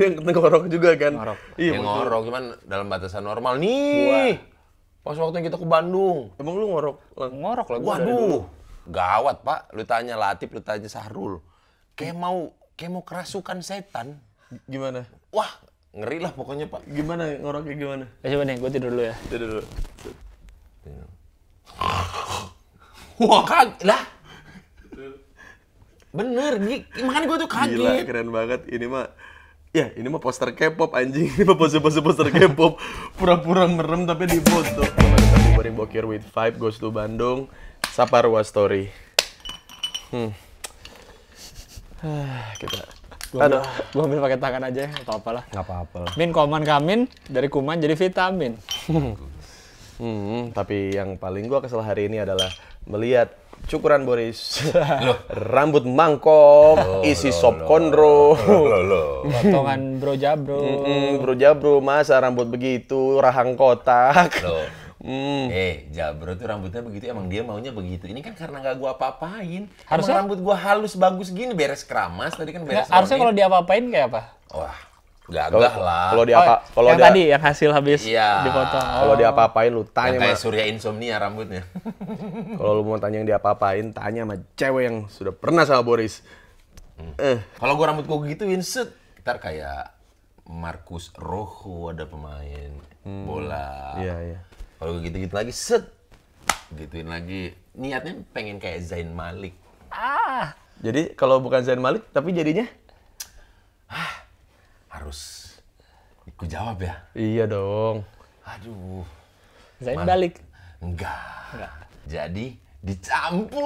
Dia ngorok juga kan? Ngorok. Iya, Ya ngorok, cuman dalam batasan normal. Nih, pas waktu kita ke Bandung. Emang lu ngorok? Lang? Ngorok lah. Waduh, gawat pak. Lu tanya Latif, lu tanya Sahrul. Kayak mau, kayak mau kerasukan setan. Gimana? Wah, ngeri lah pokoknya pak. Gimana ngoroknya gimana? Eh, coba nih, gue tidur dulu ya. Tidur dulu. Wah, kag lah. Bener, nih, makanya gue tuh Gila, kaget. keren banget. Ini mah Ya, ini mah poster K-pop anjing. Ini mah pose-pose poster K-pop. Pura-pura merem tapi di foto. Kembali Boring Bokir with Vibe Goes to Bandung. Saparwa Story. Hmm. Ah, kita. Gua ambil, gua ambil pakai tangan aja, atau apalah. Nggak apa-apa. Min koman kamin dari kuman jadi vitamin. Hmm, tapi yang paling gua kesel hari ini adalah melihat cukuran Boris. Rambut mangkok, isi sop kondro. Loh, loh. Potongan bro jabro. Hmm, bro jabro, masa rambut begitu, rahang kotak. Loh. Hmm. Eh, Jabro tuh rambutnya begitu, emang dia maunya begitu. Ini kan karena nggak gua apa-apain. Harusnya- rambut gua halus bagus gini, beres keramas tadi kan beres. Nggak, harusnya kalau diapa-apain kayak apa? Wah, gagah lah. Kalau dia Oh, apa? Kalau yang dia tadi yang hasil habis Iya. dipotong. Oh. kalau dia apa-apain lu Yang tanya kayak sama Surya Insomnia rambutnya. kalau lu mau tanya yang dia apa-apain tanya sama cewek yang sudah pernah sama Boris. Eh, Kalau gua rambut gua gituin set, ntar kayak Marcus Rojo ada pemain bola. iya iya. Kalau gua gitu-gitu lagi set, gituin lagi. Niatnya pengen kayak Zain Malik. Ah, Jadi kalau bukan Zain Malik tapi jadinya Harus ku jawab ya. iya dong. Aduh. Zain Man- balik. Enggak. Jadi dicampur.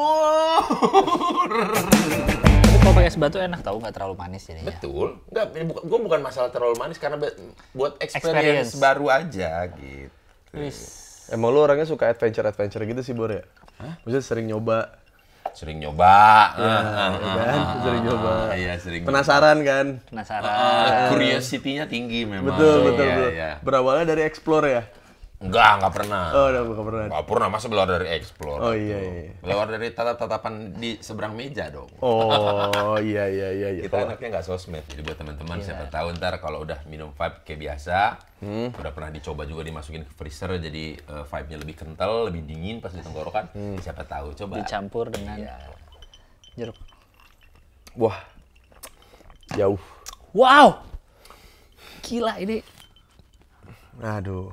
Tapi kalau pakai es batu enak tau, nggak terlalu manis jadinya. Betul. Enggak, gue bukan masalah terlalu manis karena be- buat Experience. experience, baru aja gitu. Wis. Emang lu orangnya suka adventure-adventure gitu sih, Bor ya? Maksudnya sering nyoba, Sering nyoba. ya, Ah, ya ah, kan? ah, sering ah, nyoba. ah, Iya, sering. Penasaran kan? Penasaran. Ah, Curiosity-nya tinggi memang. Betul, betul, Iya, betul. iya. Berawalnya dari explore ya? Enggak, enggak pernah. Oh, udah bukan pernah. Enggak pernah, masa keluar dari explore. Oh iya iya. Keluar dari tatap-tatapan di seberang meja dong. Oh iya iya iya iya. Kita anaknya nggak sosmed, jadi buat teman-teman Iya. siapa tahu ntar kalau udah minum vibe kayak biasa, Hmm. udah pernah dicoba juga dimasukin ke freezer, jadi eh, vibe-nya lebih kental, lebih dingin pas di tenggorokan, Hmm. siapa tahu coba. Dicampur dengan Iya. jeruk. Wah. Jauh. Wow. Gila ini. Aduh.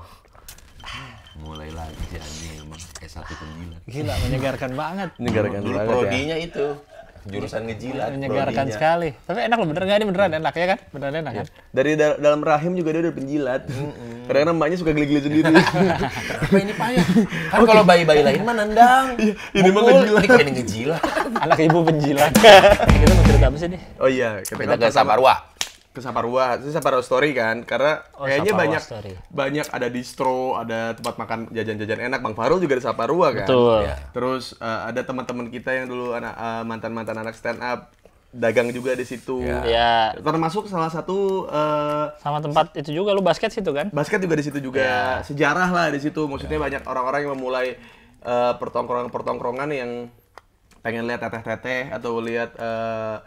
Mulai lagi anjing emang kayak satu penjilat. Gila menyegarkan banget. Gara-gara Dulu banget ya. prodinya itu jurusan ngejilat. menyegarkan prodinya. sekali. Tapi enak loh bener nggak ini beneran enak ya kan? Beneran enak kan? Dari da- dalam rahim juga dia udah penjilat. Kadang-kadang mbaknya suka geli-geli sendiri. Kenapa ini payah? Kan kalau bayi-bayi lain mah nendang. ini mah ngejilat. Ini kayak ini ngejilat. Anak ibu penjilat. kita mau cerita apa sih nih? oh iya, kita, Kita kan ke Saparwa. Ke Saparwa, itu Saparwa Story kan, karena Oh, kayaknya Saparwa banyak Story. banyak ada distro, ada tempat makan jajan-jajan enak. Bang Farul juga di Saparwa kan. Betul. Iya. Terus eh, ada teman-teman kita yang dulu anak eh, mantan-mantan anak stand up dagang juga di situ. Iya. Ya, Termasuk salah satu eh, sama tempat itu juga lu basket situ kan? basket juga di situ juga sejarah lah di situ. Maksudnya banyak orang-orang yang memulai eh, pertongkrongan-pertongkrongan yang pengen lihat teteh-teteh atau lihat eh,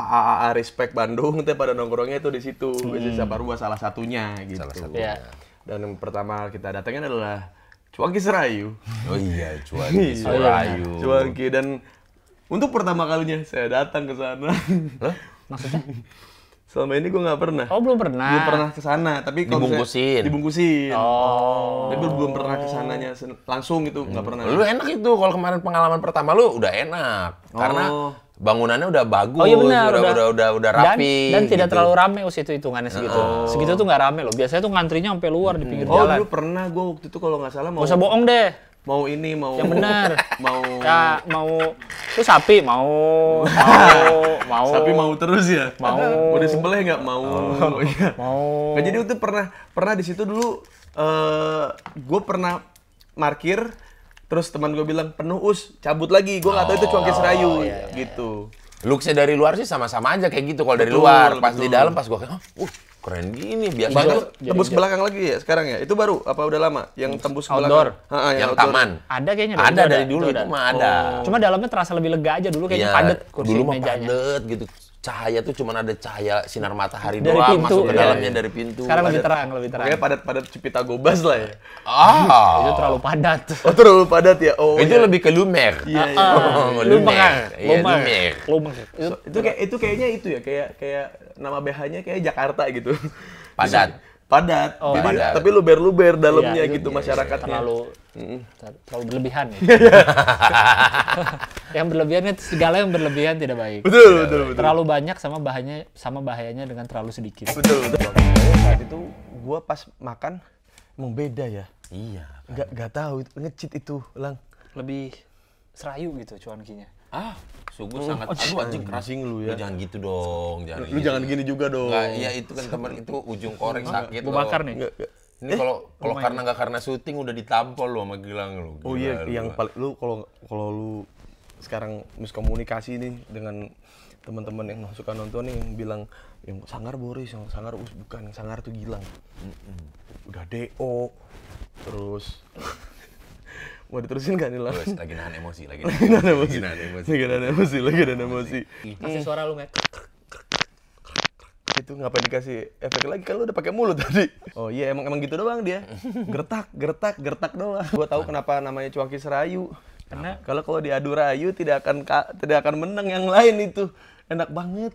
AAA Respect Bandung teh pada nongkrongnya itu di situ. Di Saparua salah satunya gitu. Salah satu. Ya. Dan yang pertama kita datangin adalah Cuangki Serayu. Oh iya, cuan Iya. Surayu. Cuangki dan untuk pertama kalinya saya datang ke sana. Loh? Maksudnya? Selama ini gue nggak pernah. Oh, belum pernah. Belum pernah ke sana, tapi kalau Dibungkusin. Dibungkusin. Oh. Tapi belum belum pernah ke sananya langsung gitu, nggak pernah. Lu enak itu kalau kemarin pengalaman pertama lu udah enak. Karena Oh. Bangunannya udah bagus, Oh iya benar, udah, udah udah udah dan, rapi. dan tidak gitu. terlalu rame us itu hitungannya segitu. Segitu tuh nggak rame loh. Biasanya tuh ngantrinya sampai luar di pinggir Oh jalan. dulu pernah gue waktu itu kalau nggak salah mau Gak usah bohong deh. mau ini mau Yang benar. mau Ya mau tuh sapi mau mau mau tapi mau terus ya Mau. mau disembelih nggak mau Iya. mau Nggak, jadi waktu itu pernah pernah di situ dulu eh gue pernah parkir terus teman gue bilang penuh us cabut lagi gue nggak tahu itu cuangki serayu gitu Looksnya dari luar sih sama-sama aja kayak gitu kalau dari luar. Pas betul. di dalam pas gua kayak, "Hah, uh, keren gini biasa. Baru tuh tembus ke belakang lagi ya sekarang ya itu baru apa udah lama yang tembus ke Outdoor. belakang Ha, ha, yang outdoor. taman. ada kayaknya Ada itu dari dulu itu mah ada. Cuma dalamnya terasa lebih lega aja dulu kayaknya Iya, padat kursi dulu mah mejanya. padet gitu. Cahaya tuh cuman ada cahaya sinar matahari Dari doang pintu, masuk ke iya. dalamnya dari pintu. Sekarang lebih terang, lebih terang. Pokoknya padat-padat Cipita Gobas lah ya. Ah. Itu terlalu padat. Oh terlalu padat ya. Oh itu iya. lebih ke lumer. Iya, iya. Oh, Lumeng. Iya, Lumeng. lumer. Lumeng. Itu So, itu kayak itu kayaknya itu ya kayak kayak nama BH-nya kayak Jakarta gitu. Padat. padat. Oh, Jadi padat. tapi luber-luber dalamnya Iya, itu gitu masyarakatnya. terlalu ter- terlalu berlebihan. ya. yang berlebihan itu segala yang berlebihan tidak baik. Betul, betul, betul. Terlalu banyak sama bahayanya sama bahayanya dengan terlalu sedikit. Betul, betul. Saat itu gua pas makan emang beda ya. Iya. Gak gak tahu itu ngecit itu, Lang. Lebih serayu gitu cuankinya. Ah, sungguh sangat aduh anjing keras lu ya. jangan gitu dong, jangan. Lu jangan gini juga dong. Enggak, iya itu kan teman itu ujung korek sakit. Loh. bakar nih. Nggak. Ini kalau kalau karena nggak karena syuting udah ditampol lo sama Gilang lo. Oh iya, yang paling lu kalau kalau lu sekarang miskomunikasi nih dengan teman-teman yang suka nonton nih yang bilang yang sangar Boris, yang sangar us bukan, yang sangar tuh Gilang. Udah DO, terus mau diterusin gak nih lah? Terus lagi nahan emosi lagi. Nahan emosi. Lagi nahan emosi. Lagi ada emosi, lagi ada emosi. Kasih suara lu nggak? Itu ngapain dikasih efek lagi kan lu udah pakai mulut tadi. Oh iya emang emang gitu doang dia. Gertak, gertak, gertak doang. Gua tahu kenapa namanya cuaki serayu. Karena Kalau kalau diadu rayu tidak akan ka- tidak akan menang yang lain itu. Enak banget.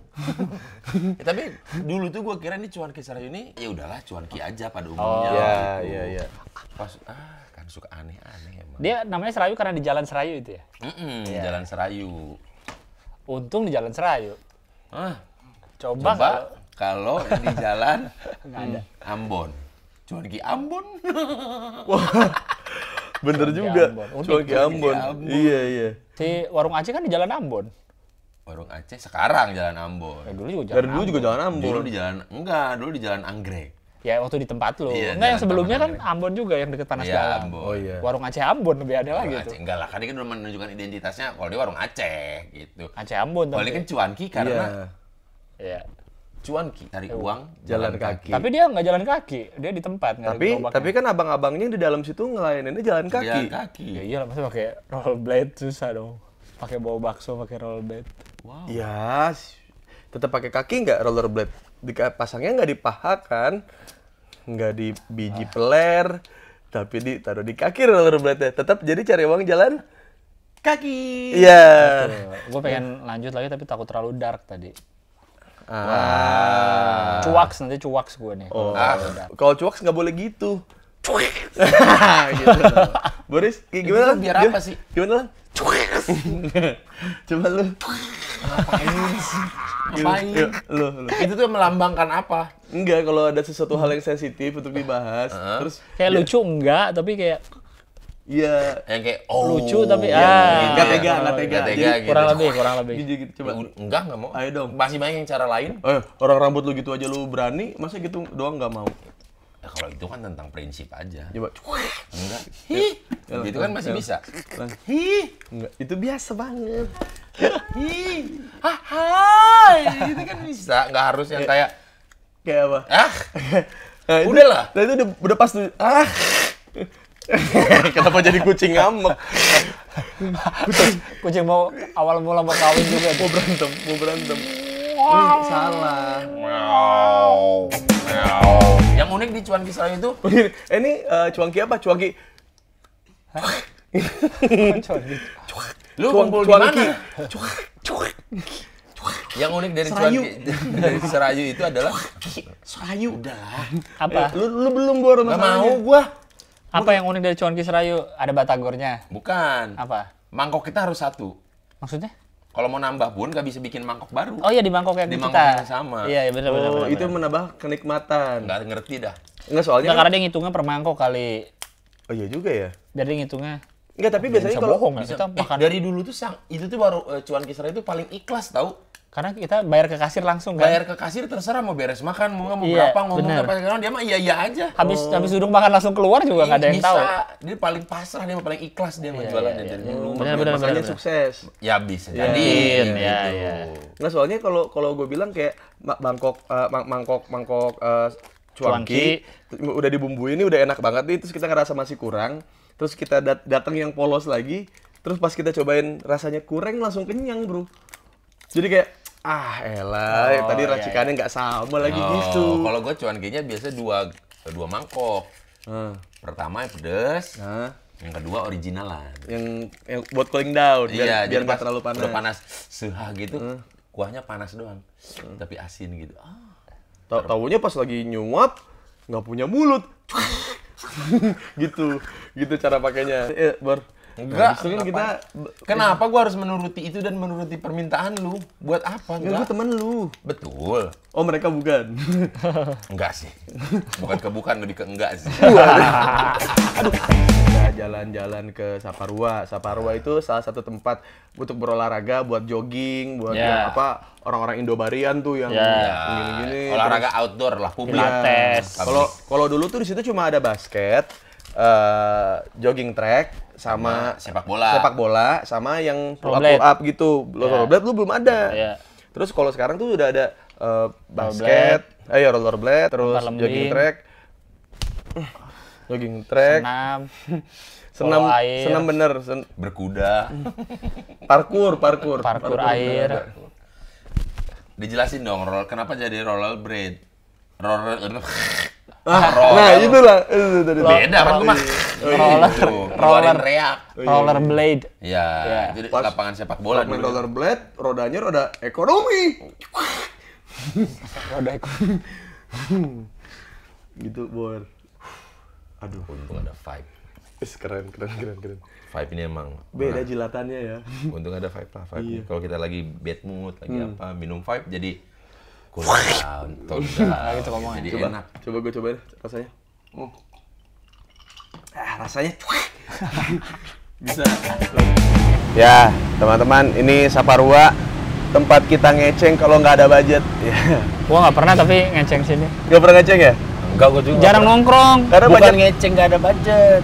Ya, tapi dulu tuh gua kira ini cuan kisah ini ya udahlah cuan ki aja pada Oh. umumnya. Iya, gitu. iya, iya. Pas ah kan suka aneh-aneh emang. dia namanya serayu karena di jalan serayu itu ya. Mm-mm, Iya. Jalan Serayu. Untung di jalan serayu. Ah, Coba, coba kalau kalau di jalan nggak ada. Ambon. Cuan ki Ambon. Bener Cuanki juga. Ambon. Unik, Cuanki Ambon. Ambon. Iya, iya. Si warung Aceh kan di jalan Ambon. Warung Aceh sekarang Jalan Ambon. Ya, dulu juga jalan Dari dulu juga jalan Ambon. Dulu di jalan enggak, dulu di Jalan Anggrek. Ya waktu di tempat lu. Iya, Enggak yang sebelumnya kan Taman Ambon juga yang deket Panas Iya, Galang. Ambon. Oh iya. Warung Aceh Ambon lebih ada lagi tuh. Enggak lah, kan dia kan udah menunjukkan identitasnya kalau dia warung Aceh gitu. Aceh Ambon Kalau ini tapi. kan cuanki karena Iya. Iya. cuanki cari uang Jalan kaki. Tapi dia nggak jalan kaki, dia di tempat. Tapi tapi kan abang-abangnya di dalam situ ngelayaninnya jalan kaki. Jalan kaki. Ya iyalah masa pakai rollerblade susah dong. Pakai bawa bakso pakai rollerblade. Wow. Ya, tetap pakai kaki nggak rollerblade? Dika- pasangnya nggak di paha kan, nggak di biji peler, tapi ditaruh di kaki rollerblade-nya. Tetap jadi cari uang jalan kaki. Iya. Gue pengen lanjut lagi tapi takut terlalu dark tadi. Ah. Cuaks nanti cuaks gue nih. Oh. Ah. Kalau cuaks nggak boleh gitu. gitu. Boris, gimana? Lang? biar Gimana? apa sih? Gimana lang? Coba lu. Ngapain? Yuk, lu, lu. Itu tuh melambangkan apa? Enggak, kalau ada sesuatu hal yang sensitif untuk dibahas, terus Kayak lucu enggak, tapi kayak Iya. Yang kayak oh. lucu tapi iya, ah. gitu. Nggak tega, nggak tega. Nggak tega Jadi gitu. kurang lebih, kurang lebih. Gitu, gitu, coba. Ya, enggak, enggak mau. Ayo dong. Masih banyak yang cara lain. Eh, orang rambut lu gitu aja lu berani, masa gitu doang nggak mau? Ya, kalau itu kan tentang prinsip aja. Coba. Enggak. Hi. Gitu kan masih bisa. Hi. Enggak, itu biasa banget. Hi. Ah, hai. Gitu kan bisa. Enggak harus yang kayak Kayak apa? ah. Nah, itu- Udah lah. Nah, itu udah, udah pas tuh. Ah. Kenapa jadi kucing ngambek? Kucing mau awal mula mau kawin juga. Mau berantem, mau berantem. Ini salah. Meow. Meow. Yang unik di cuan kisah itu Ini, eh, ini eh, cuangki apa? Cuangki. lu Cuang- kumpul di mana? Yang unik dari cuan Serayu. dari Serayu itu adalah Serayu. udah. Apa? Lu, lu belum bor Gak mau gua. Apa yang unik dari cuanki serayu? Ada batagornya. Bukan. Apa? Mangkok kita harus satu. Maksudnya? Kalau mau nambah pun nggak bisa bikin mangkok baru. Oh iya di mangkok yang Di kita. mangkok yang sama. Iya, iya benar benar. Oh, benar, itu benar. menambah kenikmatan. Nggak ngerti dah. Enggak soalnya Nggak, kan- karena dia ngitungnya per mangkok kali. Oh iya juga ya. Biar dia ngitungnya. Enggak, tapi Biasanya kalau bohong? Bisa, Kita eh, makan. dari dulu tuh sang, itu tuh baru eh, cuan kisra itu paling ikhlas tahu. Karena kita bayar ke kasir langsung kan. Bayar ke kasir terserah mau beres makan, mau nggak mau Iya, berapa, ngomong bener. apa sekarang dia mah iya iya aja. Habis habis duduk makan langsung keluar juga nggak ada yang Bisa. tahu. Dia paling pasrah, dia paling ikhlas dia Iya, menjualannya. iya, Jadi iya. lu Benar, benar, makanya benar. sukses. ya bisa Iya, jadi. iya, gitu. iya, iya. Nggak soalnya kalau kalau gue bilang kayak ma- mangkok eh, mang- mangkok mangkok eh, cuanki, udah dibumbuin ini udah enak banget nih terus kita ngerasa masih kurang terus kita dat- datang yang polos lagi terus pas kita cobain rasanya kurang langsung kenyang bro jadi kayak ah elah Oh, tadi iya, racikannya nggak sama lagi Oh, gitu Kalau gue cuan kayaknya biasa dua dua mangkok. Nah, Pertama yang pedes, nah, yang kedua originalan. yang yang buat cooling down biar, iya, biar nggak terlalu panas. Udah panas sehah gitu. Kuahnya panas doang, tapi asin gitu. Ah, taunya pas lagi nyuap nggak punya mulut. gitu, gitu cara pakainya. Eh, Bar. Enggak, justru kan kita Kenapa gua harus menuruti itu dan menuruti permintaan lu? Buat apa? Enggak, Enggak. temen lu. Betul. Oh, mereka bukan. Enggak sih. Bukan ke bukan, lebih ke enggak sih. Kita jalan-jalan ke Saparua. Saparua itu salah satu tempat untuk berolahraga, buat jogging, buat Ya. yang apa orang-orang Indobarian tuh yang Ya. gini-gini. Olahraga outdoor lah, publik. Iya. Pilates. Kalau kalau dulu tuh di situ cuma ada basket, eh, jogging track, sama Sama sepak bola. sepak bola, sama yang pull up, Rollerblade. pull up gitu. Iya. rollerblade lu belum ada. Iya. Terus kalau sekarang tuh udah ada eh, basket, eh ya rollerblade, terus jogging track, jogging track, Senam. senam, air. senam bener, sen- Berkuda. parkur, parkur, Parkur air. Dijelasin dong, roll, kenapa jadi rollerblade? Roller, Ah, Roller. nah itulah, itu tadi. beda kan gua mah. Roller. Gitu, Roller. Ngeluarin reak. Rollerblade. Ya, Iya. jadi Pas- lapangan sepak bola Main dulu. rollerblade, rodanya roda ekonomi. Roda ekor. gitu, Bor. Aduh, Untung ada vibe. Is, keren, keren, keren, keren. Vibe ini emang. Beda nah, jilatannya ya. untung ada vibe lah, vibe. Iya. Kalau kita lagi bad mood, lagi Hmm. apa, minum vibe jadi cool down, tone down. gitu ngomongnya. Jadi Coba, enak. coba gue cobain rasanya. Hmm. Ah, rasanya bisa. Ya, teman-teman, ini Saparua tempat kita ngeceng kalau nggak ada budget. Ya. Gua nggak pernah tapi ngeceng sini. Nggak pernah ngeceng ya? Enggak, gue juga. Jarang nongkrong. Karena Bukan banyak ngeceng, nggak ada budget.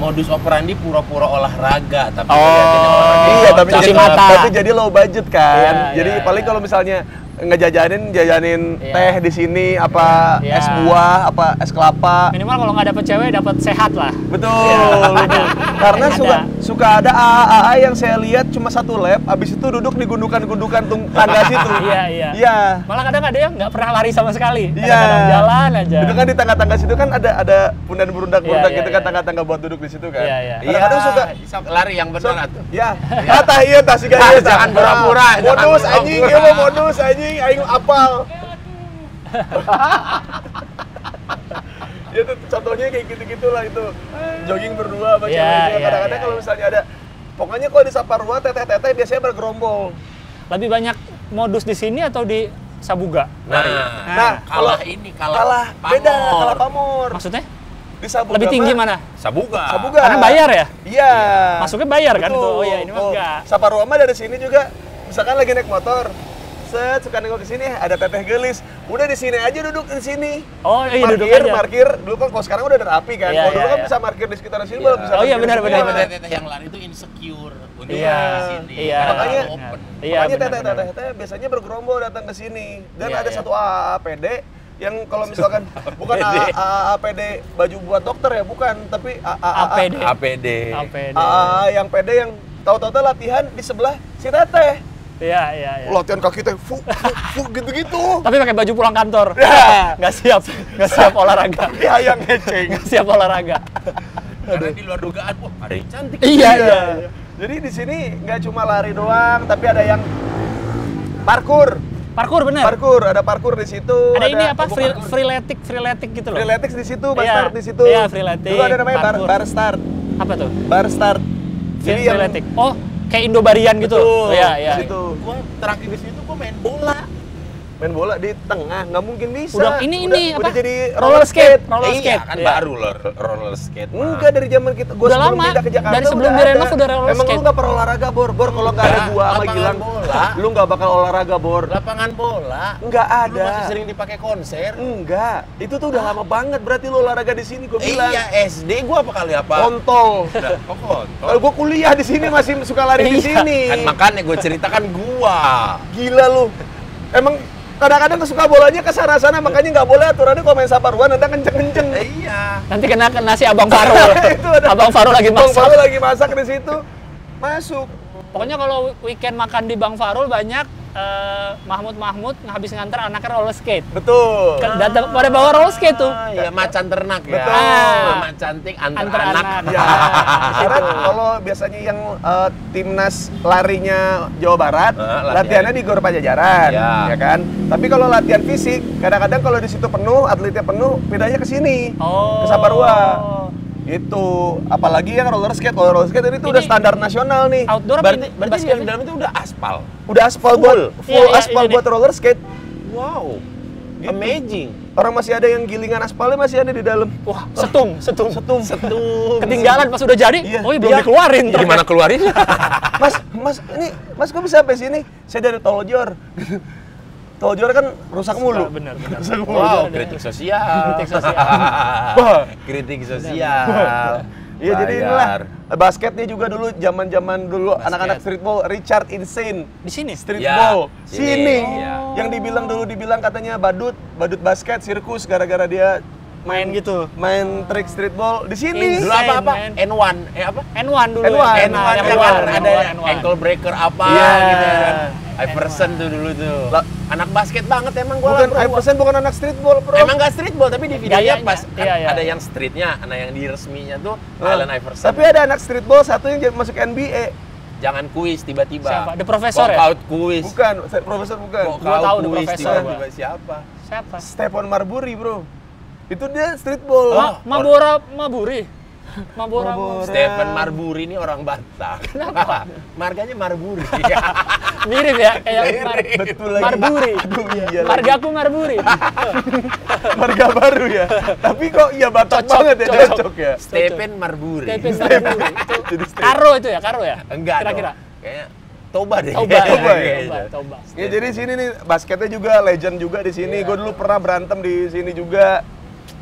Modus operandi pura-pura olahraga, tapi Oh, olahraga. Iya, tapi jadi, mata. tapi jadi low budget kan. Iya, jadi iya, paling iya. kalau misalnya ngejajanin jajanin Iya. teh di sini apa Iya. es buah, apa es kelapa. Minimal kalau nggak dapet cewek dapet sehat lah. Betul, betul. Karena Ada. suka suka ada AA yang saya lihat cuma satu lap, habis itu duduk di gundukan-gundukan tung- tangga situ. Iya, iya. Iya. Malah kadang ada yang nggak pernah lari sama sekali. Iya. Jalan aja. Itu kan di tangga-tangga situ kan ada ada pundan berundak-berundak Iya, iya, gitu kan iya. tangga-tangga buat duduk di situ kan. Iya, iya. Kadang-kadang suka Sok lari yang So, benar atuh. ya, kata iya tas siga Ah, iya tah. jangan pura-pura, Ah, jangan Modus anjing, ieu mah modus anjing, aing apal. Ya itu contohnya kayak gitu-gitu lah itu. Jogging berdua Iya, ceweknya. iya, Kadang-kadang iya, kalau iya. misalnya ada pokoknya kalau di Saparua teteh-teteh biasanya bergerombol. Lebih banyak modus di sini atau di Sabuga? Nah, Nah, kalah kalau- ini, kalah, Kalah beda, pamor. kalah pamor. Maksudnya? Di Sabuga Lebih tinggi mah- mana? Sabuga. Sabuga. Karena bayar ya? Iya. Masuknya bayar kan? Betul. Oh iya, ini mah Oh, enggak. Saparua mah dari sini juga misalkan lagi naik motor, set suka nengok ke sini ada teteh gelis, udah di sini aja duduk di sini. Oh iya duduk parkir, aja. parkir. Dulu kan kalau sekarang udah ada rapi kan. Iya, kalau dulu iya, kan iya. bisa parkir di sekitaran sini, belum bisa. Oh iya, parkir benar, benar, benar. teteh yang lari itu insecure. Untuk Iya, di sini. iya. Karena Makanya-. Iya, Makanya benar, benar. teteh-teteh biasanya bergerombol datang ke sini. Dan Iya, ada iya. satu AAPD yang kalau misalkan bukan AAPD baju buat dokter ya, bukan, tapi APD. APD. APD. AA yang PD yang tahu-tahu latihan di sebelah si teteh. Iya, iya, iya. Latihan kaki teh, fu, fu, gitu-gitu. Tapi pakai baju pulang kantor. Ya. Nggak siap, nggak siap olahraga. Ya yang ngeceng. Nggak siap olahraga. Karena di luar dugaan, wah ada yang cantik. Iya, iya. Jadi di sini nggak cuma lari doang, tapi ada yang parkur. Parkur bener. Parkur, ada parkur di situ. Ada ini apa? Free, freeletic, freeletic gitu loh. Freeletics di situ, bar Iya. start di situ. Iya, freeletic, Dulu ada namanya bar, parkur. bar start. Apa tuh? Bar start. Jadi yang freeletic. Oh, kayak Indobarian gitu. Betul, Iya, iya. di situ. Gua terakhir di situ gua main bola. Main bola di tengah, nggak mungkin bisa. Udah ini Udah- ini udah apa? jadi roller skate, roller Eh, skate. iya kan Iya. baru roller, roller skate. mah. Enggak dari zaman kita, gua Udah sebelum lama. pindah ke Jakarta Dari sebelum udah direnov udah roller Emang skate. lu nggak pernah olahraga bor, bor kalau nggak ada gua sama Gilang, bola. lu nggak bakal olahraga bor. Lapangan bola. Nggak Lu ada. masih sering dipakai konser. Enggak, itu tuh udah lama banget berarti lu olahraga di sini gua Eh, bilang. iya SD gua apa kali apa? Kontol. Udah, kok kontol? Kalau gua kuliah di sini masih suka lari di Iya, sini. Kan makanya gue ceritakan gua. Gila lu. Emang kadang-kadang suka bolanya ke sana-sana makanya nggak boleh aturannya kalau main saparuan nanti kenceng-kenceng. Eh, iya. Nanti kena kena si Abang Farul. Ada. Abang Farul lagi masak. Farul lagi masak di situ. Masuk. Pokoknya kalau weekend makan di Bang Farul banyak eh, Mahmud Mahmud habis nganter anaknya roller skate. Betul. Datang pada bawa roller skate tuh. Ah, iya, macan ternak ya. Betul. Mama cantik antar, Antar anak. anak. Ya, karena kalau biasanya yang eh, timnas larinya Jawa Barat, Ah, latihan. latihannya di Gor Pajajaran, Ya. ya kan? Tapi kalau latihan fisik, kadang-kadang kalau di situ penuh, atletnya penuh, pindahnya ke sini, Oh. ke Saparua. Gitu. Apalagi yang roller skate, kalau roller skate ini tuh udah Ini standar nasional nih. Outdoor Berarti, ini? berarti Basket yang dalam itu udah aspal. Udah aspal buat full Iya, iya, aspal buat roller skate. Wow. Gitu. Amazing. Orang masih ada yang gilingan aspalnya masih ada di dalam. Wah, setung, setung. Setung. Setung. Ketinggalan pas udah jadi. Iya. Oh, iya, belum Iya. dikeluarin. Ya, Gimana keluarin? Mas, mas, ini, mas kok bisa sampai sini? Saya dari Toljor. Toljor kan rusak mulu. Bener, bener. Rusak mulu. wow, kritik sosial. Kritik sosial. Kritik sosial. Iya jadi inilah basketnya juga dulu zaman-zaman dulu anak-anak streetball Richard Insane Di sini. streetball Ya, sini, sini. Iya. yang dibilang dulu dibilang katanya badut badut basket sirkus gara-gara dia Main gitu. main trik streetball di sini Dulu apa apa? man. N1. Eh apa? N1 dulu N1. ya. N1 Nah, yang N1, kan ada N1. ankle breaker apa Iya. gitu kan. Iverson tuh dulu tuh. Lah. Anak basket banget emang gua bukan lah, bro. Iverson bukan anak streetball bro Emang gak streetball tapi di videonya pas iya, iya. ada yang streetnya, nah yang di resminya tuh Ah. Allen Iverson. tapi ada anak streetball satu yang masuk NBA jangan kuis tiba-tiba. Siapa? The Professor ya? Walkout kuis. bukan profesor bukan Gua tahu The kuis Professor, tiba-tiba siapa? Siapa? Stephon Marbury bro itu dia streetball Ma Mabora Maburi. Mabora. Mabora. Stephen Marbury ini orang Batak. Kenapa? Marganya Marbury. Mirip ya kayak Mar betul lagi Marburi. aduh iya lagi. Margaku Marburi. marga baru ya tapi kok iya batak Cocok, banget ya cocok. cocok ya Stephen Marbury. Stephen Marburi. Itu. Karo itu ya, Karo ya? Enggak Kira-kira. Kayaknya Toba deh. Toba, ya, Toba ya? Toba, Toba. Ya jadi sini nih basketnya juga legend juga di sini. Gue dulu pernah berantem di sini juga.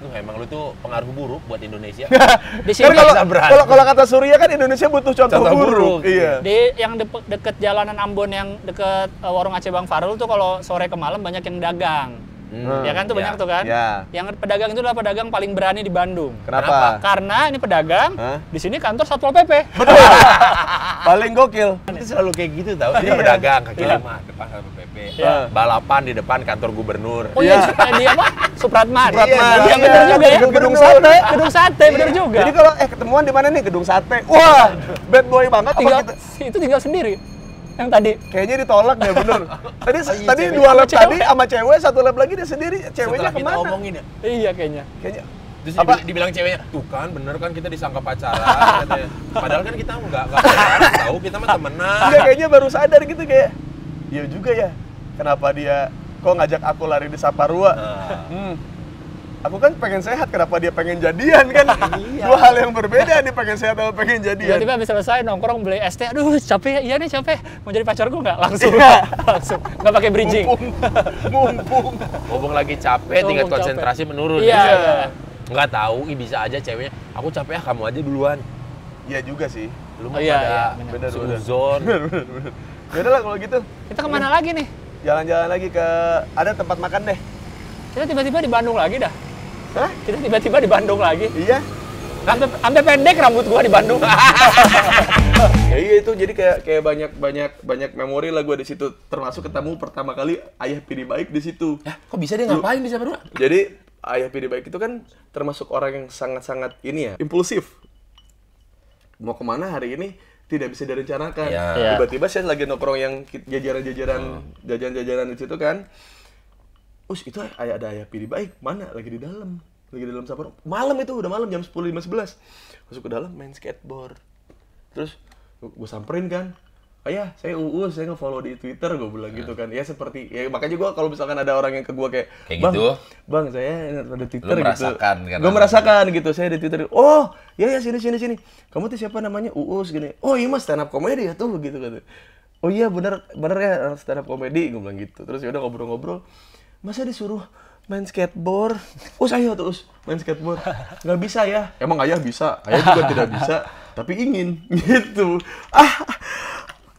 Duh, emang lu tuh pengaruh buruk buat Indonesia. Di Kan sini kalau kalau kalau kata Surya kan Indonesia butuh contoh, Contoh buruk. buruk. Iya. di yang dep- deket jalanan Ambon yang deket uh, warung Aceh Bang Farul tuh kalau sore ke malam banyak yang dagang. Hmm, ya kan tuh ya. banyak tuh kan? Ya. Yang pedagang itu adalah pedagang paling berani di Bandung. Kenapa? Karena ini pedagang, Hah? di sini kantor Satpol PP. Paling gokil. Itu selalu kayak gitu tau. Dia pedagang kaki Iya. lima depan Satpol PP. Iya. Balapan di depan kantor gubernur. Oh iya, Iya. eh, di apa? Supratman. Supratman. Iya, Iya, bener juga ya. gedung- gedung sate. Gedung sate, bener juga. Jadi kalau eh ketemuan di mana nih gedung sate? Wah, bad boy banget. Tinggal, kita? itu tinggal sendiri. Yang tadi. Kayaknya ditolak deh bener. Tadi Oh iya, tadi cewek. dua lab Cewek. tadi sama cewek, satu lab lagi dia sendiri. Ceweknya Setelah kita ke mana? omongin ya. Iya kayaknya. Kayaknya Terus Apa? dibil- dibilang ceweknya, tuh kan bener kan kita disangka pacaran katanya. Padahal kan kita enggak enggak pacaran tahu kita mah temenan. Enggak kayaknya baru sadar gitu kayak. Iya juga ya. Kenapa dia kok ngajak aku lari di Saparua? Nah, Hmm. Aku kan pengen sehat, kenapa dia pengen jadian kan? Iya. Dua hal yang berbeda nih pengen sehat sama pengen jadian. Tiba-tiba habis selesai nongkrong beli es teh. Aduh, capek ya. Iya nih capek. Mau jadi pacarku nggak? Langsung. Iya. Langsung. Nggak pakai bridging. Mumpung, mumpung. Ngomong lagi capek, tingkat Ngomong capek. konsentrasi menurun. Iya, Bisa. iya. Nggak tahu, ih bisa aja ceweknya. Aku capek ya, kamu aja duluan. Iya juga sih. Lu Oh, mah iya, pada iya, benar. Benar, benar. suzon. Ya udah lah kalau gitu. Kita ke mana lagi nih? Jalan-jalan lagi ke ada tempat makan deh. Kita tiba-tiba di Bandung lagi dah. Hah? Kita tiba-tiba di Bandung lagi. Iya. Sampai sampai pendek rambut gua di Bandung. Ya iya itu jadi kayak kayak banyak banyak banyak memori lah gue di situ termasuk ketemu pertama kali ayah Pidi baik di situ. Ya, kok bisa dia ngapain di Saparua? Jadi ayah Pidi baik itu kan termasuk orang yang sangat-sangat ini ya impulsif. Mau ke mana hari ini tidak bisa direncanakan. Ya. Iya. Tiba-tiba saya lagi nongkrong yang jajaran-jajaran jajan-jajaran di situ kan. Us itu ayah ada ayah Pidi baik mana? Lagi di dalam. Lagi di dalam sapar malam itu udah malam jam 10 11 masuk ke dalam main skateboard. Terus gue samperin kan. Ayah saya uus saya nge-follow di Twitter gue bilang gitu kan. Ya seperti ya makanya gue kalau misalkan ada orang yang ke gue kayak Kayak bang gitu? bang saya ada Twitter Lu gitu. kan gue merasakan gitu saya di Twitter. Oh ya ya sini sini sini. Kamu tuh siapa namanya? Uus gini oh iya mas stand up comedy ya tuh gitu kan oh iya bener bener ya stand up comedy gue bilang gitu. Terus ya udah ngobrol-ngobrol masa disuruh main skateboard? Us ayo tuh us main skateboard. Nggak bisa ya. Emang ayah bisa? Ayah juga tidak bisa. Tapi ingin gitu. Ah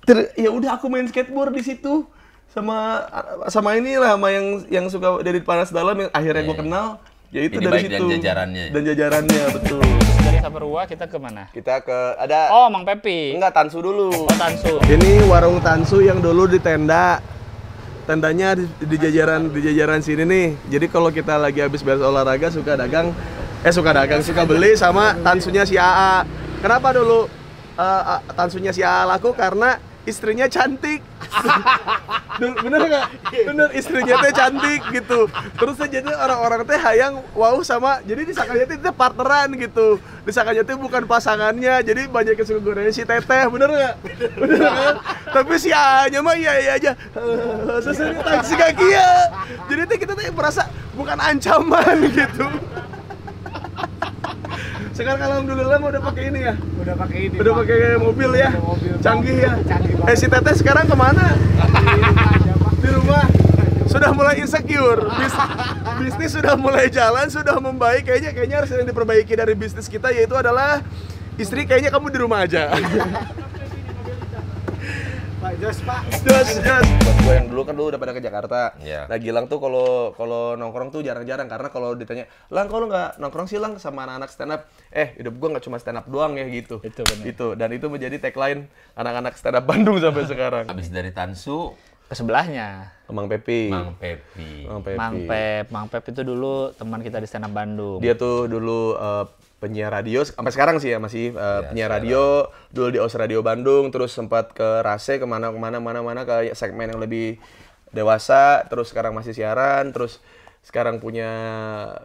ter- ya udah aku main skateboard di situ. Sama sama inilah sama yang yang suka dari panas dalam yang akhirnya gue kenal. Ya itu Ini dari baik dan situ jajarannya. dan jajarannya betul. Dari Saparua kita ke mana? kita ke ada Oh, Mang Pepi. enggak tansu dulu. Oh, Tansu. ini warung tansu yang dulu di tenda tendanya di, di jajaran di jajaran sini nih. Jadi kalau kita lagi habis beres olahraga suka dagang. Eh suka dagang suka beli sama tansunya si AA kenapa dulu eh, tansunya si AA laku? Karena istrinya cantik. Bener nggak? Bener istrinya teh cantik gitu. Terus jadi orang-orang teh hayang wow sama jadi disangkanya teh teh partneran gitu. Disangkanya teh bukan pasangannya jadi banyak godain si teteh bener nggak? Bener kan tapi si A-nya mah iya iya aja. Sesuai taksi kaki ya. Jadi teh kita teh merasa bukan ancaman gitu sekarang alhamdulillah mah udah pakai ini ya. Udah pakai ini. udah Pak. pakai mobil ya. Mobil. canggih ya. Canggih banget. eh si teteh sekarang ke mana? Di rumah sudah mulai insecure. Bis- bisnis sudah mulai jalan sudah membaik. Kayaknya kayaknya harus yang diperbaiki dari bisnis kita yaitu adalah istri. Kayaknya kamu di rumah aja. Pak Jos, Pak. Jos, jos. Buat gue yang dulu kan dulu udah pada ke Jakarta. Iya. Nah Gilang tuh kalau kalau nongkrong tuh jarang-jarang karena kalau ditanya, Lang kalau nggak nongkrong sih Lang sama anak-anak stand up. Eh hidup gue nggak cuma stand up doang ya gitu. Itu benar. Itu dan itu menjadi tagline anak-anak stand up Bandung sampai sekarang. Habis dari Tansu, Ke sebelahnya. Mang Pepi. Mang Pepi. Mang Pepi. Mang Pep. Mang Pep itu dulu teman kita di stand up Bandung. Dia tuh dulu eh, penyiar radio sampai sekarang sih ya masih eh, penyiar radio dulu di Os Radio Bandung terus sempat ke Rase ke mana ke mana mana mana ke segmen yang lebih dewasa terus sekarang masih siaran terus sekarang punya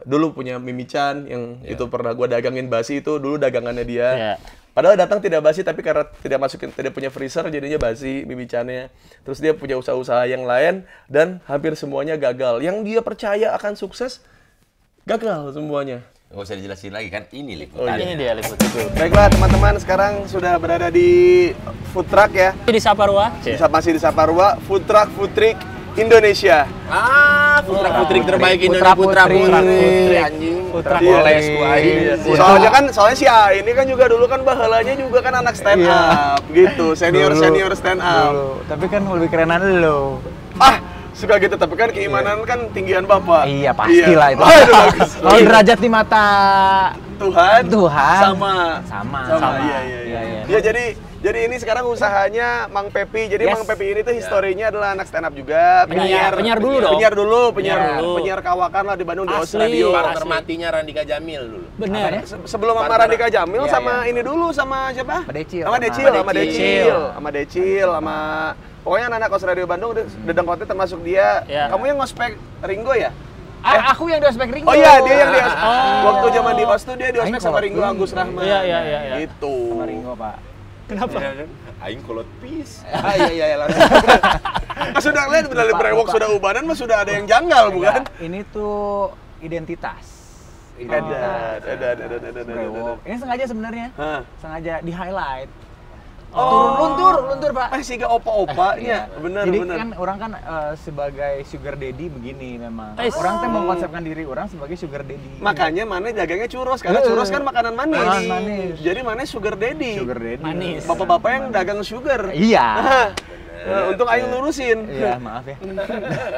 dulu punya Mimichan yang itu pernah gua dagangin basi itu dulu dagangannya dia. Iya. padahal datang tidak basi tapi karena tidak masukin tidak punya freezer jadinya basi Mimichannya terus dia punya usaha-usaha yang lain dan hampir semuanya gagal. Yang dia percaya akan sukses gagal semuanya Nggak usah dijelasin lagi kan ini Oh, liputannya. Ini dia liputan. Baiklah teman-teman, sekarang sudah berada di food truck ya. Di Saparua. Bisa masih di Saparua, food truck food trick Indonesia. Ah, putra putri terbaik Putra Indonesia putra putri. putri anjing. Putra Iya. Poles gua aing. Iya. Soalnya kan soalnya si A ini kan juga dulu kan bahalanya juga kan anak stand up gitu, senior senior stand up. Dulu. Tapi kan lebih kerenan lo. Ah, suka gitu tapi kan keimanan kan tinggian Bapak. Iya, pastilah itu. Aduh, bagus. Kalau derajat di mata Tuhan, Tuhan. sama. sama. Sama, iya, iya, iya. Ya jadi jadi ini sekarang usahanya Mang Pepi. Jadi Yes. Mang Pepi ini tuh historinya adalah anak stand up juga, Penyiar. Penyiar dulu dong. Penyiar dulu, penyiar, Penyiar dulu. penyiar kawakan lah di Bandung di Os Asli. Radio. Partner Asli. matinya Randika Jamil dulu. Bener. Se- Sebelum sama. Radika Jamil Iya, sama iya. ini dulu sama siapa? Sama Decil. Sama Decil, Sama sama Decil. Decil, sama Decil, sama pokoknya anak-anak Os Radio Bandung Dedeng Konten termasuk dia. Iya. Kamu yang ngospek Ringo ya? Ah, aku yang di ospek Ringo. Oh iya, dia yang di Oh. waktu zaman di Os tuh dia di ospek sama Ringo. Agus Rahman. Iya, iya, iya, iya. Gitu. Sama Ringo, Pak. Kenapa? Aing kolot pis. Ah iya iya iya langsung. Mas sudah lihat Lupa, brewok sudah ubanan mas sudah ada yang janggal bukan? Enggak, Ini tuh identitas. Edan, edan, edan, edan, edan, Brewok. Ini sengaja sebenarnya. Sengaja di highlight. Oh. Turun luntur, luntur, Pak. Ah sih opa-opa ya, benar Jadi benar. kan orang kan eh, sebagai sugar daddy begini memang. Eh, Orang tuh mengkonsepkan diri orang sebagai sugar daddy. Makanya mana dagangnya churros karena Eh. churros kan makanan manis. Makanan manis. Jadi mana sugar daddy. sugar daddy. Manis. Bapak-bapak yang dagang sugar. Iya. Nah, untuk aing lurusin. Iya, maaf ya.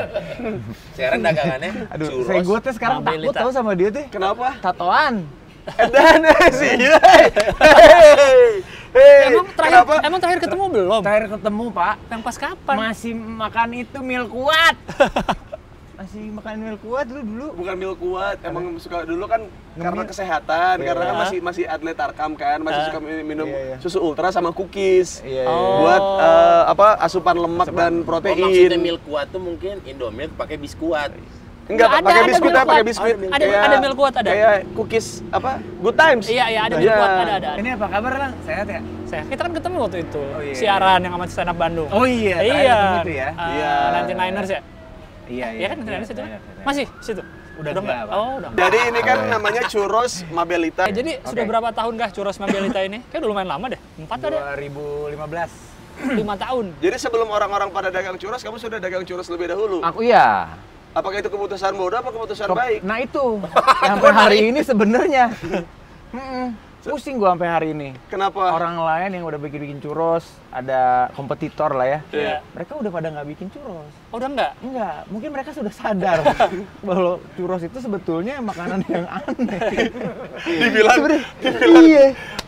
Sekarang dagangannya Aduh, churros. saya gue tuh sekarang takut tau sama dia tuh. Kenapa? Tatoan. Edan sih. Hei. Emang terakhir, Kenapa? emang terakhir ketemu belum? Terakhir ketemu, Pak. Yang pas kapan? Masih makan itu mil kuat. Masih makan mil kuat dulu dulu. bukan mil kuat emang suka dulu kan karena kesehatan karena kan Iya. masih masih atlet tarkam kan masih Ah. suka mi- minum Iya, iya. susu ultra sama cookies Iya, iya. Oh. buat eh, apa asupan lemak dan Oh, protein maksudnya milk kuat tuh mungkin Indomilk pakai biskuat. Enggak, Nggak, pakai ada biskuit ya, Milkwat. pakai biskuit. Ada ada Milkwat ada. Kayak cookies apa? Good times. Iya, iya ada Iya. Milkwat ada ada. Ini apa kabar lang? Sehat ya? Saya kita kan ketemu waktu itu. Oh, iya. Siaran yang amat stand up Bandung. Oh iya, terakhir iya. ketemu itu ya? Uh, Iya. 99ers ya? Iya Iya kan 99ers itu? kan? Masih situ. Udah nggak? enggak, Pak. Oh, udah. Jadi ini kan namanya churros Mabelita. Eh, jadi sudah berapa tahun kah Churros Mabelita ini? Kayak udah lumayan lama deh. Empat ada? 2015. Lima tahun. Jadi sebelum orang-orang pada dagang churros, kamu sudah dagang churros lebih dahulu. Aku iya. Apakah itu keputusan bodoh apa keputusan Kep- baik? Nah itu, sampai hari ini sebenarnya. Pusing gua sampai hari ini. Kenapa? Orang lain yang udah bikin-bikin churros, ada kompetitor lah ya. Iya. Mereka udah pada nggak bikin churros. Oh, udah enggak? Enggak, mungkin mereka sudah sadar bahwa churros itu sebetulnya makanan yang aneh. dibilang, dibilang iya.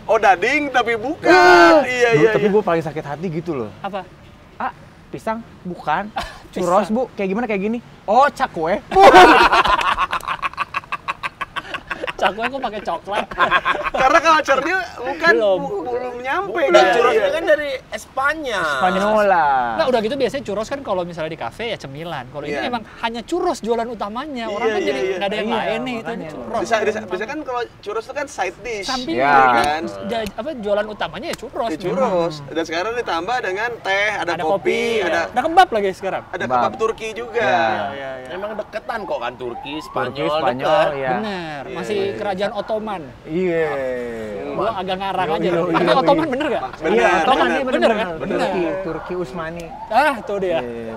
oh dading tapi bukan. iya Dulu, iya. tapi iya. gue paling sakit hati gitu loh. Apa? Pisang? Bukan. Churros, Bu. Kayak gimana kayak gini? Oh, cakwe. Cakwe kok pakai coklat. Karena culture-nya bukan Belum. belum nyampe. Bukan, Iya, iya. ini kan dari Espanya. Spanyol Nah, udah gitu biasanya churros kan kalau misalnya di kafe ya cemilan. Kalau Iya. ini emang hanya churros jualan utamanya. Orang Iya, kan iya, jadi iya. nggak ada yang Iya, lain nih itu churros. Bisa, bisa, bisa kan kalau churros itu kan side dish. Samping Iya. kan? ja- apa jualan utamanya ya churros. Ya, churros. Dan sekarang ditambah dengan teh, ada, Ada kopi, kopi, ada ada kebab lagi sekarang. ada Kebab. kebab Turki juga. Iya. Memang deketan kok kan Turki, Spanyol, Turki, Spanyol, deket. ya. Bener, masih kerajaan Ottoman. Iya. Gua agak ngarang Yo, aja. yo, yo. Ottoman bener gak? Bener, Iya, Ottoman bener. iya Bener bener kan? Turki, Bener. Turki Usmani. Ah, tuh dia. Iya.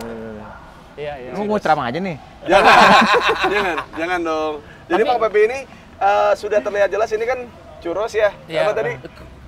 Iya, iya. Lu mau ceramah aja nih? Jangan, jangan, jangan dong. Jadi Tapi- Bang Pepe ini eh, sudah terlihat jelas ini kan churros ya. Iya. Apa tadi?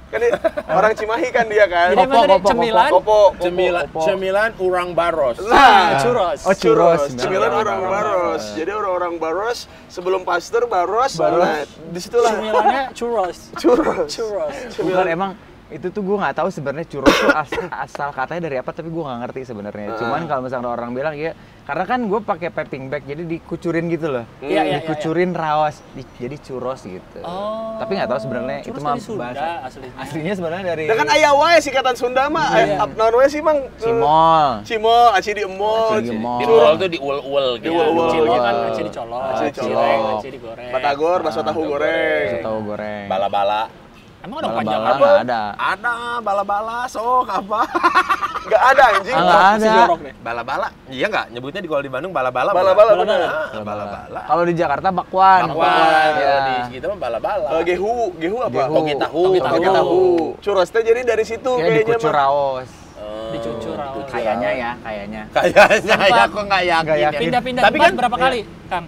Kan ini orang Cimahi kan dia kan. Jadi tadi kopo, cemilan, Kopo, kopo. Cemilan, cemilan urang baros. Nah, churros. Oh, churros. Cemilan orang Baros. Jadi orang-orang Baros sebelum pastor Baros. Nah, di situlah Cemilannya churros. churros. Churros. Bukan emang itu tuh gue nggak tahu sebenarnya churros tuh as- asal katanya dari apa tapi gue nggak ngerti sebenarnya. Cuman kalau misalnya orang bilang ya karena kan gue pakai piping bag jadi dikucurin gitu loh. Iya, iya, iya, dikucurin rawas di- jadi churros gitu. Oh. Tapi nggak tahu sebenarnya itu mah bahasa aslinya. aslinya sebenarnya dari kan ayah wae sikatan Sunda mah, Iya. eh, naon wae sih Mang? Cimol. Cimol, aci di emol, Aci di emol. Di mall tuh diul-ul gitu. Diul-ul. Cilo kan Iya. aci dicolok, Aci aci dicolok. digoreng, aci digoreng. batagor, bakso tahu goreng. Tahu goreng. Bala-bala. Emang ada panjang apa? ada. Ada bala-bala, sok apa? Enggak ada anjing. Ah, nggak Masih ada. Bala-bala. Iya nggak? Nyebutnya di kalau di Bandung bala-bala. Bala-bala benar. Ah, Bala-bala. Kalau di Jakarta bakwan. Bakwan. Ya. Kalau di segitu mah bala-bala. Eh, gehu, gehu apa? Gehu. Toge tahu. Toge tahu. Churros teh jadi dari situ Ya kayaknya. Oh, Dicucur raos. dicucur Kayaknya ya, kayaknya. Kayaknya ya kok nggak yakin. Ya. Pindah-pindah Tapi tempat kan- berapa kali, Kang?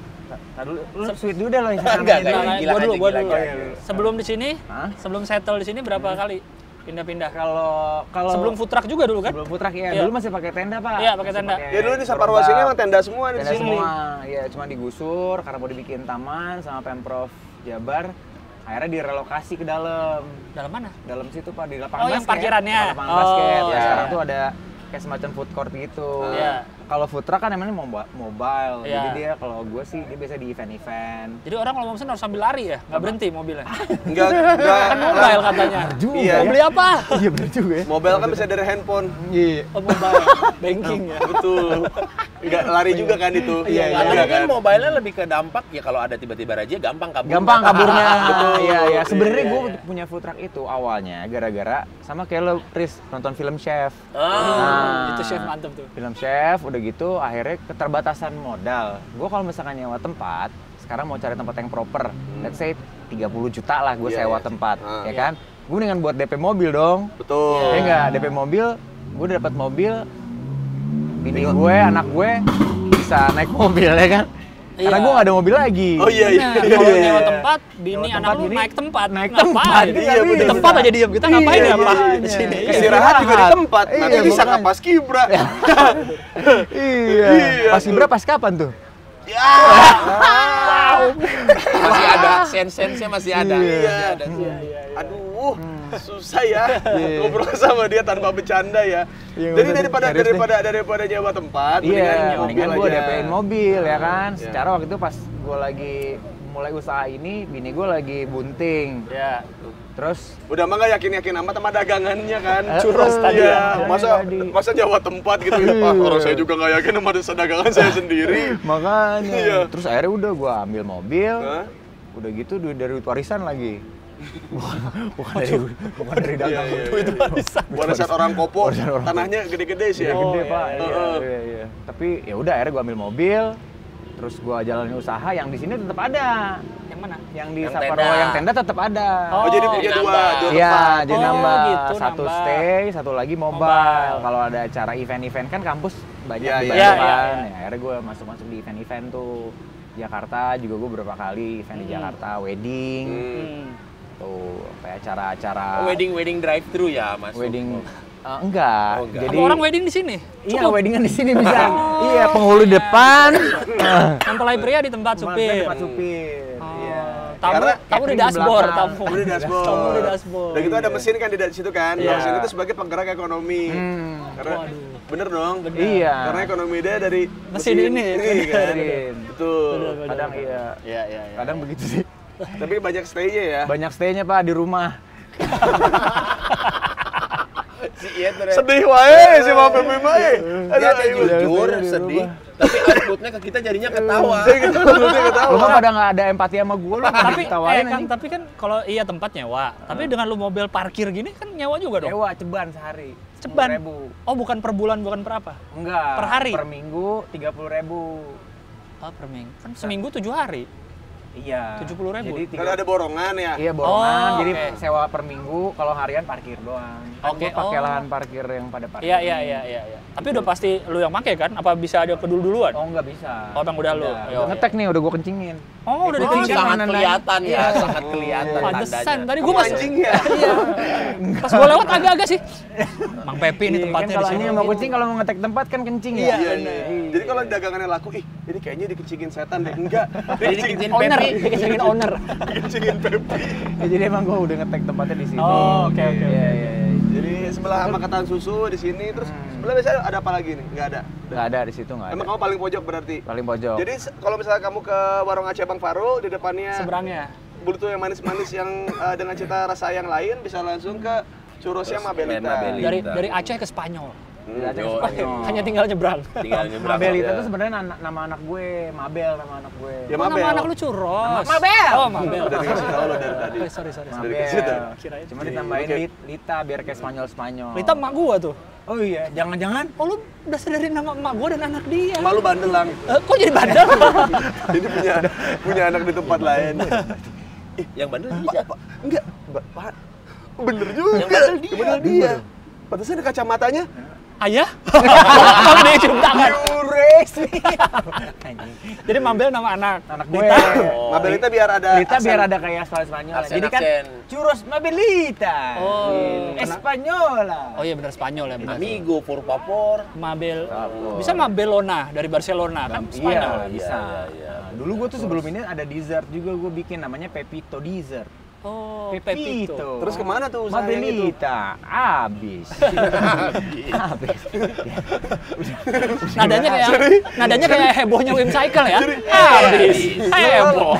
Lu sweet dulu deh lo yang Enggak, sana enggak. ini. Gila gua dulu, gua dulu. Sebelum di sini, Hah? sebelum settle di sini berapa kali pindah-pindah? Kalau kalau Sebelum food truck juga dulu kan? sebelum food truck ya, Iya. dulu masih pakai tenda pak. Iya, pakai tenda. Ya dulu di Saparwa sini emang tenda semua di sini. semua. Iya, cuma digusur karena mau dibikin taman sama pemprov Jabar. Akhirnya direlokasi ke dalam. Dalam mana? Dalam situ pak di lapangan Oh, basket. yang parkirannya? Lapangan Oh, basket. Ya, iya. sekarang tuh ada kayak semacam food court gitu. Iya. Kalau food truck kan emangnya mobile. Iya. Jadi dia kalau gue sih dia biasa di event-event. Jadi orang kalau mau pesen harus sambil lari ya, nggak berhenti mobilnya. Enggak, enggak. Kan mobile katanya. juga Iya. Mau beli apa? Iya bener juga ya. Mobile kan bisa dari handphone. Iya. Oh, mobile. Banking ya. Betul. Enggak lari juga kan itu. Iya, iya. Enggak kan kan? mobile-nya lebih ke dampak ya kalau ada tiba-tiba raja gampang kabur. Gampang kaburnya. Betul. Iya, iya. Sebenarnya Iya, gue iya. punya food truck itu awalnya gara-gara sama kayak lo Riz nonton film Chef. Ah. Nah, Itu chef mantep tuh. Film Chef udah gitu akhirnya keterbatasan modal. Gue kalau misalkan nyewa tempat, sekarang mau cari tempat yang proper. Let's say 30 juta lah gue Hmm. Iya, sewa iya. tempat, Ah. ya kan? Gue dengan buat DP mobil dong. Betul. Ya enggak, DP mobil, gue udah dapat mobil, bini gue, anak gue bisa naik mobil ya kan? Karena Iya. gue gak ada mobil lagi. Oh iya iya. Bener, iya, kalau iya, nyewa iya. tempat, bini Nyewa anak tempat, lu naik tempat. naik Ngapain? tempat. Iya, Di bener. tempat aja diem. Kita ngapain Iya, ya, Pak? iya, Di sini. iya. Istirahat juga di tempat. Iya, Nanti bisa ke pas kibra. iya. Iya. Pas Ibra pas kapan tuh? Ya. Masih ada sen-sensnya masih ada. Iya. Masih ada. Aduh, susah ya ngobrol sama dia tanpa bercanda ya. Iya, Jadi daripada daripada daripada nyewa tempat, mendingan Iya, mobil mendingan gue aja. DP-in mobil ya kan. Iya. Secara waktu itu pas gue lagi mulai usaha ini, bini gue lagi bunting. Ya. Terus Udah mah nggak yakin-yakin amat sama dagangannya kan. Eh, Churros eh, tadi iya, ya. Masa jadi. masa nyawa tempat gitu ya. Ah, orang saya juga nggak yakin sama dagangan saya sendiri. makanya, Iya. terus akhirnya udah gue ambil mobil, Hah? udah gitu duit dari warisan lagi. Bukan, bukan dari bukan dari Iya, dagang. iya, iya. warisan. Warisan orang kopo, Warisan orang tanahnya gede-gede sih ya. Oh, Gede iya, pak. iya, Iya, iya, iya. Tapi ya udah akhirnya gue ambil mobil, terus gue jalanin usaha yang di sini tetap ada. Yang mana? Yang di tenda. yang tenda tetap ada. Oh, Oh, jadi punya dua, nambah. dua Iya, tempat. jadi Oh, nambah gitu, satu nambah. stay, satu lagi mobile. Mobile. Kalau ada acara event-event kan kampus banyak Iya, dibantu iya. Iya, kan. iya, Ya, iya. akhirnya gue masuk-masuk di event-event tuh. Jakarta juga gue beberapa kali event di Hmm. Jakarta, wedding, Hmm. Tuh kayak acara-acara wedding wedding drive thru ya mas wedding eh, enggak. Oh, enggak. Jadi Apa orang wedding di sini? Iya, weddingan di sini bisa. iya, penghulu depan. Mempelai pria di tempat supir. Tempat supir. Oh, Iya. Tamu, Karena tamu di dashboard, tamu. Udah di dashboard. Tamu di dashboard. Udah gitu ada mesin kan di situ kan. Iya. Mesin itu sebagai penggerak ekonomi. Hmm. Karena bener dong. Iya. Karena ekonomi dia dari Mesin ini. kan. Mesin. Betul. Bener, bener. Kadang iya. Iya iya iya. Kadang begitu sih. Tapi banyak stay-nya ya. Banyak stay-nya Pak di rumah. Si Ian Sedih wae si Mbak Pepe mah. eh. dia teh jujur Di sedih, tapi outputnya ke kita jadinya ketawa. Dia ketawa. Lu kan pada nggak ada empati sama gue, lu tapi eh, kan tapi kan kalau iya tempat nyewa tapi dengan lu mobil parkir gini kan nyewa juga dong Sewa ceban sehari. ceban 10.000. oh bukan per bulan bukan per apa Enggak. Per hari? Per minggu 30.000 ribu. oh per minggu kan seminggu tujuh hari Iya. 70.000. Jadi Kan tiga, ada borongan ya. Iya borongan, Oh, jadi oke. sewa per minggu, kalau harian parkir doang. Kan Oke, gua pakai oh. lahan parkir yang pada parkir. iya iya iya iya iya tapi udah pasti lu yang make kan apa bisa ada kedul duluan Oh nggak bisa. Oh, emang udah lu? Yo, ngetek nih, udah gua kencingin. oh udah Oh, Oh, dikencing sangat kelihatan ya, Iya. sangat kelihatan Pantesan tandanya. tadi Kamu gua pas anjing ya. iya pas gua lewat agak-agak sih Mang Pepi ini Iya, tempatnya kan di kalau sini ini mau kucing kalau mau ngetek tempat kan kencing ya. Iya, iya. Jadi kalau dagangannya laku, ih ini kayaknya dikencingin setan deh. Enggak. Dikencingin owner Pepi. dikencingin owner Dikencingin Pepe. Ya, jadi emang gua udah ngetek tempatnya di sini. Oh, oke, oke, Iya, oke. iya, iya. Jadi sebelah makatan susu di sini, terus sebelah biasanya ada apa lagi nih? Enggak ada. Nggak ada di situ nggak ada. Emang kamu paling pojok berarti. Paling pojok. Jadi kalau misalnya kamu ke warung Aceh Bang Farul di depannya seberangnya butuh yang manis-manis yang eh, dengan cita rasa yang lain bisa langsung ke Churrosnya. Mabelita. dari dari Aceh ke Spanyol Hmm. Spanyol. hanya tinggal nyebrang Tinggal nyebrang. Aja. itu sebenarnya na- nama anak gue, Mabel nama anak gue. Ya, Oh, Mabel. nama anak lu. Nama Mabel. Oh, Mabel. Udah dikasih tahu lo dari tadi. Eh, sorry, sorry. Mabel. kecil. Kirain. Cuma ditambahin Oke. Lit- Lita biar kayak Spanyol-Spanyol. Lita emak gua tuh. Oh iya, jangan-jangan Oh, lu udah sadarin nama emak gua dan anak dia. Malu bandel lang. Eh, kok jadi bandel? Ini punya punya anak di tempat lain. Yang bandel. Pak, enggak, Pak, Pak. Bener juga. Yang bandel dia. Bener dia. Pantesan ada kacamatanya. Ayah? Kalau dia cium tangan. Jadi Mabel nama anak. anak gue. Lita. Oh. Mabelita biar ada Lita aksen. biar ada kayak Spanyol. Aksen- Jadi kan aksen. churros Mabelita. Oh. Gitu. Espanyola. Oh iya benar Spanyol ya benar. Amigo, por favor. Mabel. Bisa Mabelona dari Barcelona kan Spanyol. Iya, bisa. Iya, iya. Nah, dulu gue tuh sebelum ini ada dessert juga gue bikin namanya Pepito Dessert. Oh, Pepito. Terus ke mana tuh usaha yang itu? Mabelita, abis. abis. Nadanya kayak nadanya kayak hebohnya Wim Cycle ya. Habis. Heboh.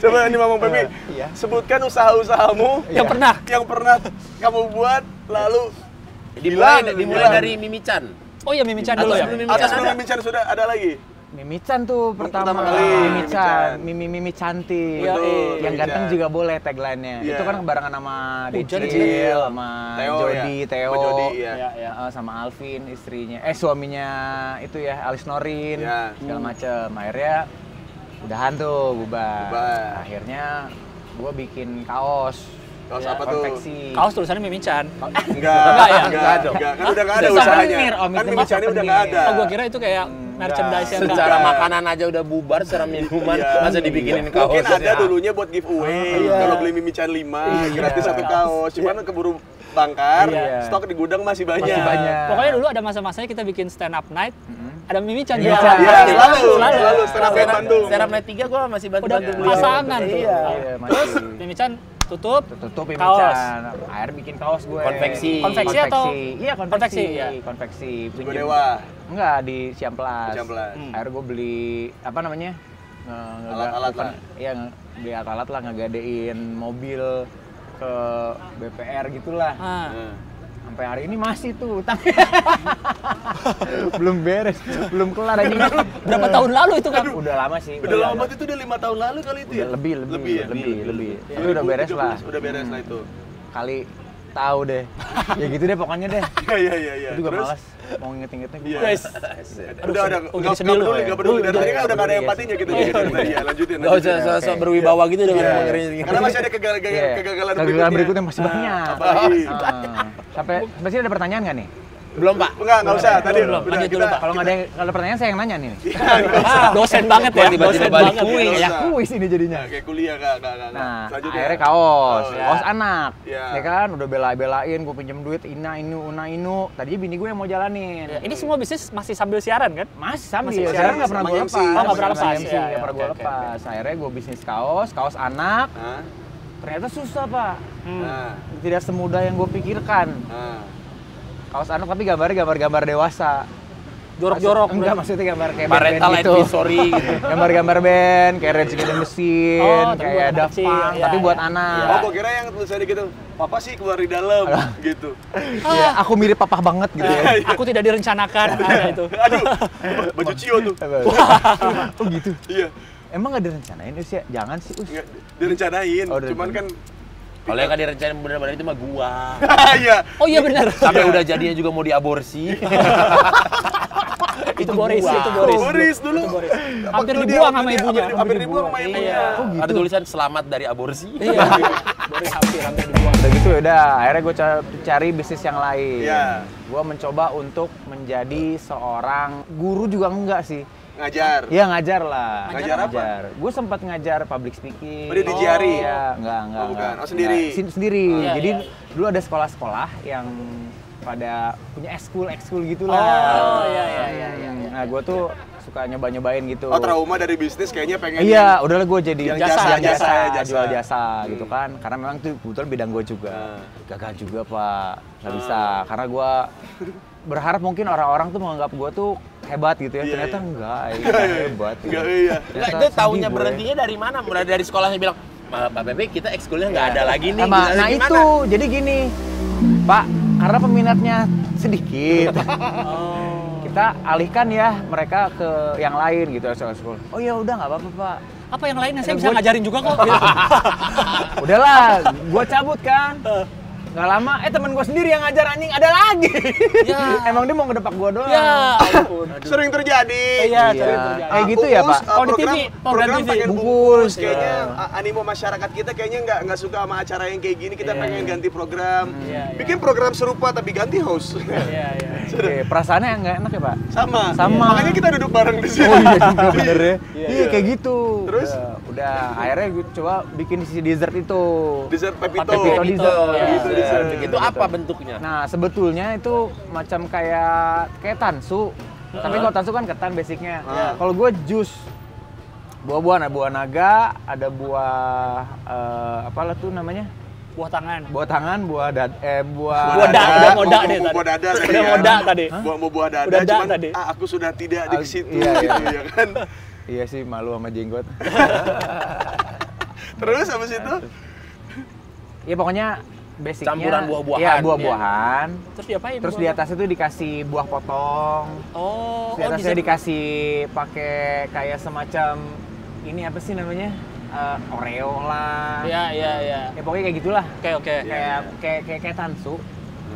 Coba ini Mamang Pepi, Iya. sebutkan usaha-usahamu Yang pernah yang pernah kamu buat lalu Dimulai, dimulai dari Mimi Chan. Oh iya Mimi Chan dulu ya. atas? Mimi Chan sudah ada lagi. Mimichan tuh pertama, pertama kali, Mimichan. Mimi Mimi cantik. Betul, iya. Yang ganteng juga boleh tagline-nya. Iya. Itu kan barengan sama Hujan Decil, Decil. sama Theo, Jody, ya. Theo, Sama Jody. Iya, iya. Eh, sama Alvin istrinya, eh suaminya itu ya Alis Norin, Iya. segala macem. Akhirnya udahan tuh bubar. Bubar. Akhirnya gua bikin kaos. Kaos Ya, apa tuh? konveksi. Kaos tulisannya Mimi Chan. Enggak, Enggak ya? enggak, enggak. Kan udah enggak ada usahanya. souvenir, Om, Kan itu Mimi mah Chan udah enggak ada. Oh, gua kira itu kayak merchandise yang Secara Iya. makanan aja udah bubar, secara minuman Iya. masa dibikinin kaos. Mungkin ada ya. dulunya buat giveaway. Iya. Kalau beli Mimi Chan 5, Iya. gratis satu kaos. Cuman keburu bangkar, Iya. stok di gudang masih banyak. Masih banyak. Pokoknya dulu ada masa-masanya kita bikin stand up night. Ada Mimi Chan juga. Iya, selalu, Selalu. selalu stand up Bandung. Serap Night 3 gua masih bantu Udah pasangan tuh. Iya. Iya. Terus Mimi Chan tutup. tutup Kaos. Mimichan. Akhirnya bikin kaos gue. Konveksi. Konveksi atau? Iya, konveksi. Konveksi, ya. Konveksi. Dewa. Enggak, di Ciamplas. Ciamplas. Hmm. Akhirnya gue beli apa namanya? Alat-alat lah. Iya, beli alat-alat lah ngegadein mobil ke BPR gitulah. Ah. Sampai hari ini masih tuh utang. belum beres, belum kelar aja. Berapa tahun lalu itu kan? Udah lama sih. Udah lama banget itu udah lima tahun lalu kali itu Udah ya? lebih, lebih, lebih, ya? lebih, lebih. Tapi udah beres lah. 2017 Udah beres lah itu. Kali tahu deh. ya gitu deh pokoknya deh. Iya iya iya. iya. Itu Terus? malas mau nginget-ingetnya. Iya. Guys, Udah udah oh, nggak jadi sedih nggak lu, peduli ya? peduli. Dari Udah, tadi kan udah nggak ada iya, empatinya gitu. iya. Jadi dari ya lanjutin. Gak usah sosok berwibawa gitu dengan Iya. dengerin gitu. Karena masih ada kegagalan Iya. kegagalan berikutnya masih banyak. Apalagi? Ah. Sampai masih ada pertanyaan nggak nih? Belum pak. Enggak, enggak usah. Tadi Belum, lanjut dulu, Pak. Kalau nggak ada kalau ada pertanyaan saya yang nanya nih. Ah, dosen banget ya. Tiba-tiba dosen balik banget. kuis. Usah. kuis ini jadinya. Nah, kayak kuliah enggak enggak enggak. Nah, Selanjutnya. akhirnya kaos, Oh, ya. kaos anak, Iya. ya kan, udah bela-belain, gue pinjem duit, ina inu, una inu. Tadinya bini gue yang mau jalanin. Ya, Ini semua bisnis masih sambil siaran kan? Masih sambil, Masih sekarang nggak pernah gue lepas. Oh, nggak pernah lepas. Iya, nggak iya, pernah gue lepas. Akhirnya gue bisnis kaos, kaos anak. Hah? Ternyata susah pak, Nah, tidak semudah yang gue pikirkan. nah. Kaos anak tapi gambarnya gambar-gambar dewasa. Jorok-jorok. Enggak maksudnya gambar kayak Parental band-band gitu. advisory gitu. Gambar-gambar band, kayak Rage Against the Machine, Oh, tapi buat kayak Daft Punk, iya, tapi buat iya. anak. Oh, gua kira yang tulisannya gitu. Papa sih keluar di dalam gitu. Iya, aku mirip papa banget gitu ya. Aku tidak direncanakan ada itu. Aduh, baju Cio tuh. oh gitu. Iya, Emang nggak direncanain Us ya? Jangan sih Us. nggak direncanain. Oh, Cuman kan Kalau yang kan direncanain bener-bener itu mah gua. iya. Oh iya benar. Sampai udah jadinya juga mau diaborsi. itu Boris, gua. itu Boris. Boris dulu. Itu Boris. Hampir dibuang sama ibunya. Hampir, dibuang sama ibunya. Iya. Ada tulisan selamat dari aborsi. Iya. Boris hampir hampir dibuang. Udah gitu ya udah, akhirnya gue cari bisnis yang lain. Iya. Gue mencoba untuk menjadi seorang guru juga enggak sih. Ngajar. Iya ngajar lah. Ngajar apa? Gue sempat ngajar public speaking. Oh, dia di GRI? Iya, enggak, enggak. Oh, bukan. enggak. Oh, sendiri? Enggak, sendiri. Iya, Jadi iya. dulu ada sekolah-sekolah yang pada punya ekskul ekskul gitulah. Oh, iya, iya, iya, iya, iya. Nah, gue tuh suka nyoba-nyobain gitu. Oh, trauma dari bisnis kayaknya pengen Iya, udahlah gue jadi Yang jasa, jasa, yang jasa, jasa, jasa. jual jasa Hmm. gitu kan. Karena memang tuh kebetulan bidang gue juga. Ah. Gagal juga pak, nggak bisa. Karena gue berharap mungkin orang-orang tuh menganggap gue tuh hebat gitu ya. Iya, Ternyata iya. enggak, ya, nggak hebat. gitu. Enggak, iya. Enggak, Ternyata itu gue. berhentinya dari mana? Mulai dari sekolahnya bilang, "Ma, Pak Bebe, kita ekskulnya nggak ada lagi nih. Sama, nah gimana?" itu, jadi gini, Pak, karena peminatnya sedikit, Oh. kita alihkan ya mereka ke yang lain gitu ekskul. Oh ya udah nggak apa-apa Pak. Apa yang lainnya? Saya Ya, bisa gua- ngajarin juga kok. Udahlah, gue cabut kan. Nggak lama, eh temen gue sendiri yang ngajar anjing ada lagi. Ya. Emang dia mau ngedepak gue doang. ya ampun. Sering terjadi. Iya, Iya. sering terjadi. Kayak gitu ya, Pak? uh, Kalau di program, TV, program pengen Bungkus, bungkus. Kayaknya iya. uh, animo masyarakat kita kayaknya nggak nggak suka sama acara yang kayak gini. Kita Iya. pengen ganti program. Iya, iya. Bikin program serupa tapi ganti host. Iya, iya. Oke, perasaannya nggak enak ya Pak? Sama. Sama. Makanya kita duduk bareng di sini. Oh iya bener ya. Iya, iya. kayak gitu. Terus? Udah, akhirnya gue coba bikin si dessert itu. Dessert Pepito. Pepito dessert. ya. Gitu, dessert. Itu apa bentuknya? Nah, sebetulnya itu macam kayak kayak tansu. Tapi kalau tansu kan ketan basicnya. Ah. Kalau gue jus buah-buahan, ada buah naga, ada buah eh, apalah tuh namanya? Buah tangan. Buah tangan, buah dad, eh buah Buah da- udah moda deh tadi. Buah dada tadi. Udah moda tadi. Buah mau buah dada, Udah cuman tadi. ah, aku sudah tidak di situ. iya, iya. gitu, ya kan. Iya sih malu sama jenggot. Terus habis itu Iya pokoknya basicnya Campuran buah-buahan, Iya, buah-buahan. Terus diapain? Terus buah- di atas itu dikasih buah potong. Oh, Di oh atasnya dessert. dikasih pakai kayak semacam ini apa sih namanya? Eh, Oreo lah. Iya, iya, iya. Ya pokoknya kayak gitulah. Oke, oke. Kayak kayak kayak kayak tansu.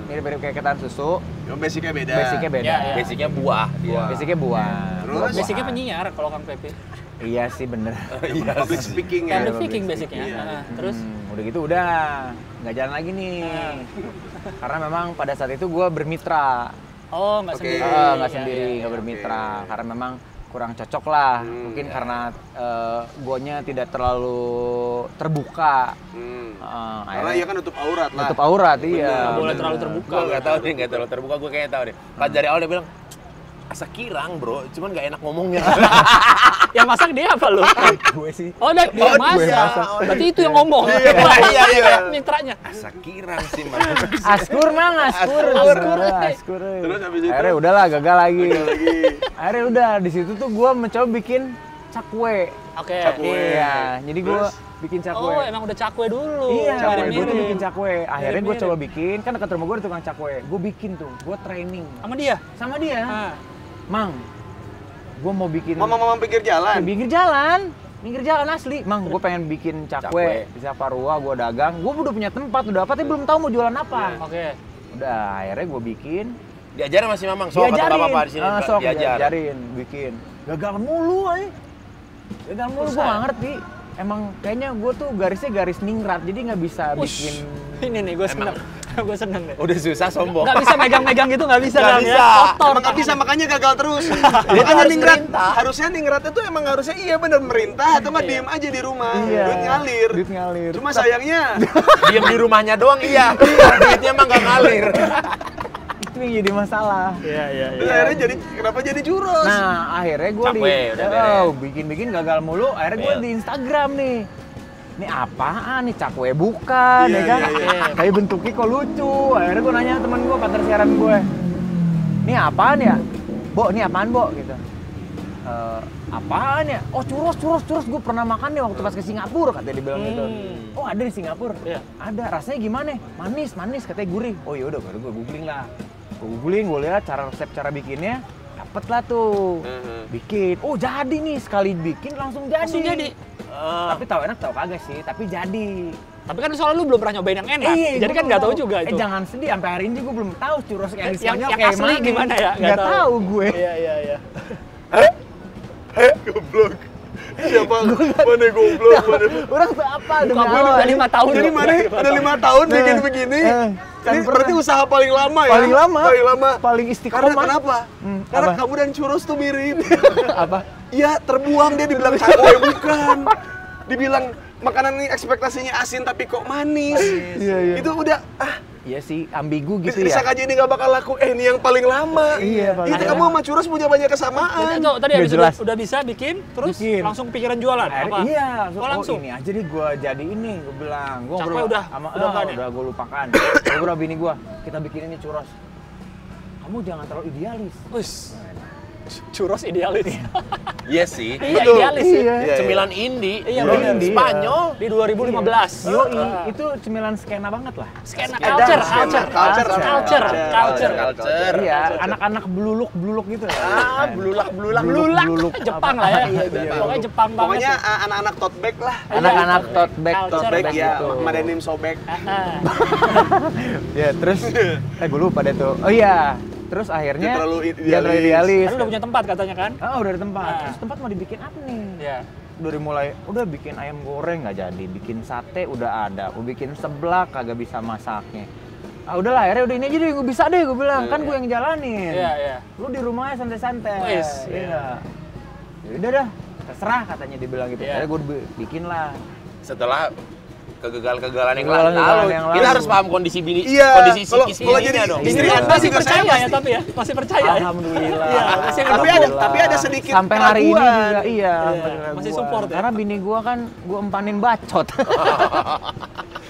Mirip-mirip kayak ketan susu. yang basicnya beda. Basicnya beda. Iya, iya. Basicnya buah. Buah. Basicnya buah. Terus? Buah-buahan. Basicnya penyiar kalau Kang Pepe. Iya sih bener. Public speaking ya. Public speaking basicnya. Iya. Nah, terus Hmm, udah gitu udah nggak jalan lagi nih. Karena memang pada saat itu gue bermitra. oh nggak Oke. sendiri. Eh, nggak Iya, sendiri, iya, nggak iya. bermitra. Oke. Karena memang kurang cocok lah. Hmm, Mungkin ya. karena eh, guanya tidak terlalu terbuka. Hmm. Eh, Karena iya kan nutup aurat lah. tutup aurat, iya. Nggak boleh terlalu terbuka. Nggak tahu deh, nggak terlalu terbuka. Gue kayaknya tahu deh. Pas dari awal dia bilang, asa kirang bro, cuman nggak enak ngomongnya. Yang masak dia apa lu? gue sih. Oh, dia, dia gue masak. masak. Berarti itu yang ngomong. iya, iya. Mitranya. asa kirang sih man. Askur mang, askur, Askur. askur, askur. Terus habis itu? Akhirnya udahlah gagal lagi. Lagi. Akhirnya udah di situ tuh gue mencoba bikin cakwe. Oke. Cakwe. Iya, jadi gue bikin cakwe. Oh, emang udah cakwe dulu. Iya, gue tuh bikin cakwe. Akhirnya gue coba bikin, kan dekat rumah gue ada tukang cakwe. Gue bikin tuh, gue training Sama dia. sama dia. Ah. Mang, gue mau bikin Mama-mama pinggir jalan. pinggir jalan, pinggir jalan asli. Mang, gue pengen bikin cakwe, Cakwe. di Saparua, gue dagang. Gue udah punya tempat, udah apa, tapi belum tahu mau jualan apa. Oke. Udah, akhirnya gue bikin. Diajarin masih Mamang, sok nggak apa-apa di sini Ah, sok diajar. diajarin, bikin. Gagal mulu aja. Gagal mulu, gue Susah. gak ngerti. Emang kayaknya gue tuh garisnya garis ningrat, jadi nggak bisa Wush. bikin Ini nih gue seneng. gue seneng deh. Udah susah sombong. Nggak bisa megang-megang gitu nggak bisa Nggak Bang, bisa. ya. Kotor. Nggak bisa makanya gagal terus. makanya harus ningrat. merintah. Harusnya ningratnya tuh emang harusnya iya bener merintah atau nggak diem aja di rumah. Iya. Duit ngalir. Duit ngalir. Cuma sayangnya Diem di rumahnya doang iya. Duitnya emang nggak ngalir. Itu yang jadi masalah. Iya, iya, terus akhirnya jadi kenapa jadi churros? Nah, akhirnya gue di Cakwe, udah oh, bikin-bikin gagal mulu. Akhirnya gue Iya. di Instagram nih. Ini apaan nih cakwe bukan Iya, ya kan? iya, iya. Tapi bentuknya kok lucu. Akhirnya gue nanya teman gue, partner siaran gue. Ini apaan ya? Bo, ini apaan, Bo? Gitu. "Eh, apaan ya? Oh, churros, churros, churros. Gue pernah makan nih waktu pas ke Singapura, katanya dibilang gitu. Hmm. Oh, ada di Singapura? Iya. Ada. Rasanya gimana? Manis, manis. Katanya gurih. Oh, yaudah, baru gue googling lah. Gue googling, gue lihat cara resep, cara bikinnya. Dapet lah tuh. Bikin. Oh, jadi nih. Sekali bikin langsung jadi. Langsung jadi. Tapi tahu enak tahu kagak sih, tapi jadi. Tapi kan soalnya lu belum pernah nyobain yang enak. Iya, jadi kan nggak tahu juga Eh itu. jangan sedih, sampai hari ini gue belum tahu churros yang di Yang- Spanyol yang kayak asli mana. gimana ya? Nggak tahu. tahu gue. Iya, iya, iya. Goblok. Siapa? Mana goblok? Mana? Orang tuh apa demi Kamu Allah. udah lima tahun. Jadi mana? Udah lima tahun Nah, bikin begini. Kan Ini pernah. berarti usaha paling lama ya? Paling lama. Paling lama. Paling Karena istiqomah. kenapa? Hmm, Karena apa? kamu dan churros tuh mirip. apa? Iya, terbuang dia dibilang cakwe bukan. Dibilang makanan ini ekspektasinya asin tapi kok manis. Iya, iya. Itu udah ah Iya sih, ambigu gitu bisa ya. aja ini nggak bakal laku. Eh, ini yang paling lama. Iya, paling Itu kamu sama churros punya banyak Jadi kesamaan. tuh, tadi habis jelas. udah, udah bisa bikin, terus Bikin. langsung kepikiran jualan. Akhirnya- apa? Iya, Oh, langsung. Oh, ini aja deh gue jadi ini, gue bilang. Gue ngobrol udah- sama, udah ah, nggak ada? udah gue lupakan. Gue ngobrol bini gue, kita bikin ini churros. Kamu jangan terlalu idealis. Wis. Churros idealis. Iya sih. Iya, Betul. idealis sih. Iya. Iya, Cemilan indie. Iya, Bro. bener. Spanyol. Di 2015. Yoi, Ah. itu cemilan skena banget lah. skena culture, culture, culture, culture, culture. Culture. Iya, anak-anak beluluk-beluluk gitu. Ah, belulak belulak Belulak, Beluluk. Jepang lah ya. Iya, iya. Pokoknya Jepang banget. Pokoknya ah, anak-anak tote bag lah. Anak-anak tote bag, tote bag ya. Madenim sobek. Ya, terus eh gue lupa deh tuh. Oh iya, terus akhirnya Dia terlalu dia terlalu idealis. idealis. Kan udah punya tempat katanya kan? Ah, udah ada tempat. Ah. Terus tempat mau dibikin apa nih? Iya. Dari mulai udah bikin ayam goreng nggak jadi, bikin sate udah ada, gue bikin seblak kagak bisa masaknya. Ah udahlah, akhirnya udah ini aja deh, gue bisa deh, gue bilang kan gue yang jalanin. Iya, iya. Lu di rumahnya santai-santai. Wis, Iya. Ya udah dah, terserah katanya dibilang gitu. Iya. Akhirnya gue bikin lah. Setelah kegagalan-kegagalan yang lalu, yang kita lalu. harus paham kondisi bini, Iya, kondisi psikis kalau jadi dong. istri Masih- Anda masih juga saya percaya ya tapi ya? Masih percaya ya? Alhamdulillah. Iya, masih yang Tapi ada tapi ada sedikit Sampai hari ini juga iya, Iya, masih support ya? Karena bini gua kan gua empanin bacot.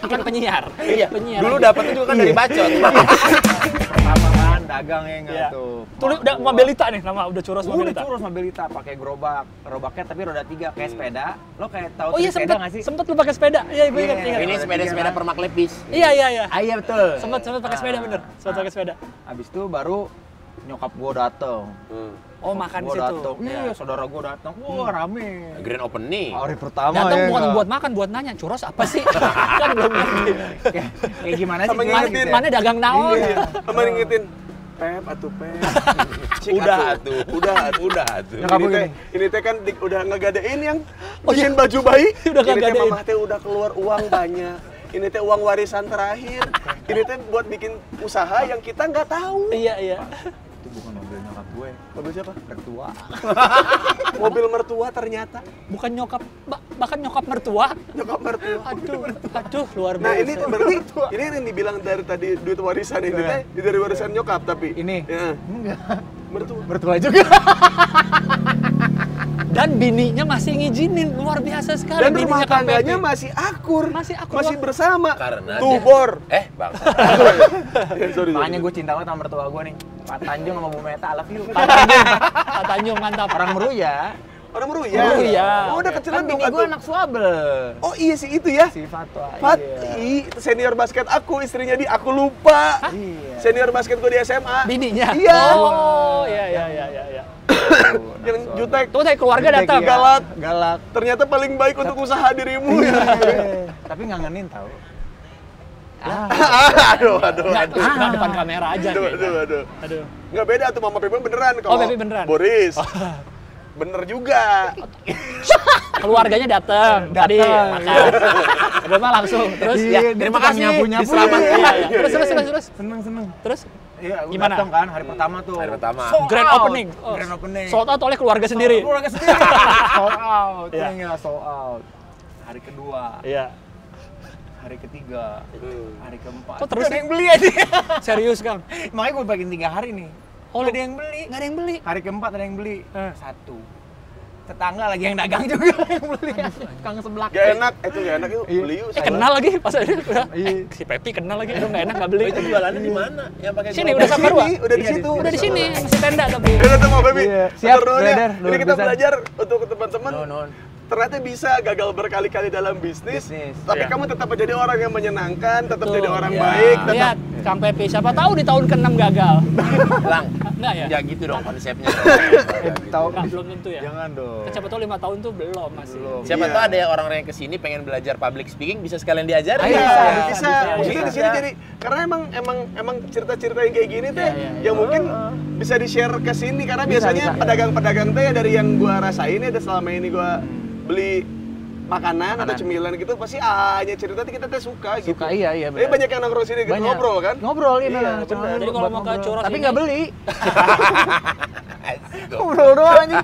Kan penyiar. Iya, penyiar. dulu dapetnya juga kan dari bacot. Pertama kan dagang ya enggak Iya. tuh. Tulis udah Mabelita nih nama udah churros Udah Mabelita. curus Mabelita pakai gerobak, gerobaknya tapi roda tiga kayak sepeda. Lo kayak tahu Oh iya sepeda sempet nggak sih? sempet lu pakai sepeda. Iya gue ingat Iya. ingat. Ini sepeda-sepeda permak lepis. Iya iya iya. Ah, iya betul. Sempet sempet pakai sepeda bener. Sempet pakai sepeda. Habis itu baru nyokap gua dateng. Oh makan di Gua situ. dateng. Iya. Iya, saudara gua dateng. Wah, rame. Grand opening. Hari pertama Datang ya. bukan nggak? buat makan, buat nanya churros apa sih? kan belum ngerti. kayak, gimana sih? Sama Gimana ngingetin. ya? Mana dagang naon? Iya. Sama ngingetin Pep atuh Pep. Udah atuh. Udah atuh. udah atuh. Nyokap ini teh, ini teh kan di- udah ngegadein yang Oh, iya. bikin baju bayi. Udah ini teh mamah teh udah keluar uang banyak. Ini teh uang warisan terakhir. Ini teh buat bikin usaha yang kita nggak tahu. Iya iya. Itu bukan gue, Mobil siapa? mertua. Mobil mertua ternyata. Bukan nyokap, ba- bahkan nyokap mertua. Nyokap mertua. Aduh, aduh luar biasa. Nah ini berarti ini yang dibilang dari tadi duit warisan ini teh dari warisan nyokap tapi Ini? ya, Enggak. mertua. Mertua juga. Dan bininya masih ngizinin, luar biasa sekali. Dan rumah bininya tangganya masih akur, Masih akur, masih bersama. Karena Tuh dia- bor. Eh, bang. Ya, sorry, Makanya gue cinta banget sama mertua gue nih. Pak Tanjung sama Bu Meta, I love you. Pak Tanjung, Pak Tanjung mantap. Orang Meruya, Orang Meruya. Meruya. Oh, udah kecil Kan bini gue anak suabel. Oh iya sih itu ya. Si Fatwa. Pati, senior basket aku, istrinya di aku lupa. Iya. Senior basket gue di SMA. Bininya? Iya. Oh, iya, iya, iya, iya. Iya. Yang jutek. Tuh dari keluarga datang. Iya. Galak. Galak. Ternyata paling baik untuk usaha dirimu ya. Iya. Tapi ngangenin tau. aduh, aduh, Nggak, aduh. nggak depan kamera aja. Aduh, kayaknya. aduh, aduh. Aduh. Nggak beda tuh Mama Pepe beneran kalau Oh, Pepe beneran. Boris. Bener juga. Keluarganya datang. Tadi makan. Rumah langsung. Terus Iya, ya. terima kasih, diselamatkan. Iya, iya. Terus, terus, terus, terus. Seneng seneng. Terus Iya, Gimana? datang kan hari pertama tuh. Hari pertama. Sold grand out. opening. Oh, Grand opening. Sold out oleh keluarga sendiri. Keluarga sendiri. sold out. Iya. Iya, sold out. Hari kedua, Iya. hari ketiga, hari keempat. Kok terus ada yang beli aja. Serius, Kang? Makanya gue bagiin tiga hari nih. Oh, ada yang beli. Nggak ada yang beli. Hari keempat ada yang beli. Eh. Satu. Tetangga lagi yang dagang juga yang beli. Kang sebelah. Gak enak, itu gak enak yuk, Iya. beli yuk. Eh, kenal lagi pas ada udah. Iya. Eh, si Pepi kenal lagi. Aduh, nggak enak nggak beli. Itu jualannya di mana? Yang pakai Sini udah saparwa. Sini, udah di situ. Udah di sini, masih tenda tapi. Udah tuh mau baby. Iya. Siap, brother. Ini kita belajar untuk teman-teman. Ternyata bisa gagal berkali-kali dalam bisnis, Bisnis. tapi Iya. kamu tetap menjadi orang yang menyenangkan, tetap Tuh, jadi orang iya. baik, tetap Lihat, Kang Pepi, siapa tahu di tahun ke-6 gagal. Lang, Enggak ya? ya gitu dong konsepnya. Eh, tahu Enggak, belum tentu ya. Jangan dong. Kan siapa tahu lima tahun tuh belum masih. Siapa Iya. tahu ada yang orang-orang yang ke sini pengen belajar public speaking bisa sekalian diajarin. Iya, Bisa, bisa, bisa, bisa. bisa, Maksudnya bisa. di sini jadi karena emang emang emang cerita-cerita yang kayak gini teh Iya, iya, iya. yang mungkin bisa di-share ke sini karena Bisa, biasanya pedagang-pedagang teh dari yang gua rasain ya selama ini gua beli makanan atau cemilan gitu pasti hanya cerita kita teh suka gitu. Suka iya iya Tapi banyak yang nongkrong sini gitu, ngobrol kan? Ngobrol iya, Iya, benar. benar. Jadi kalau mau ke. Churros tapi nggak beli. ngobrol doang anjing.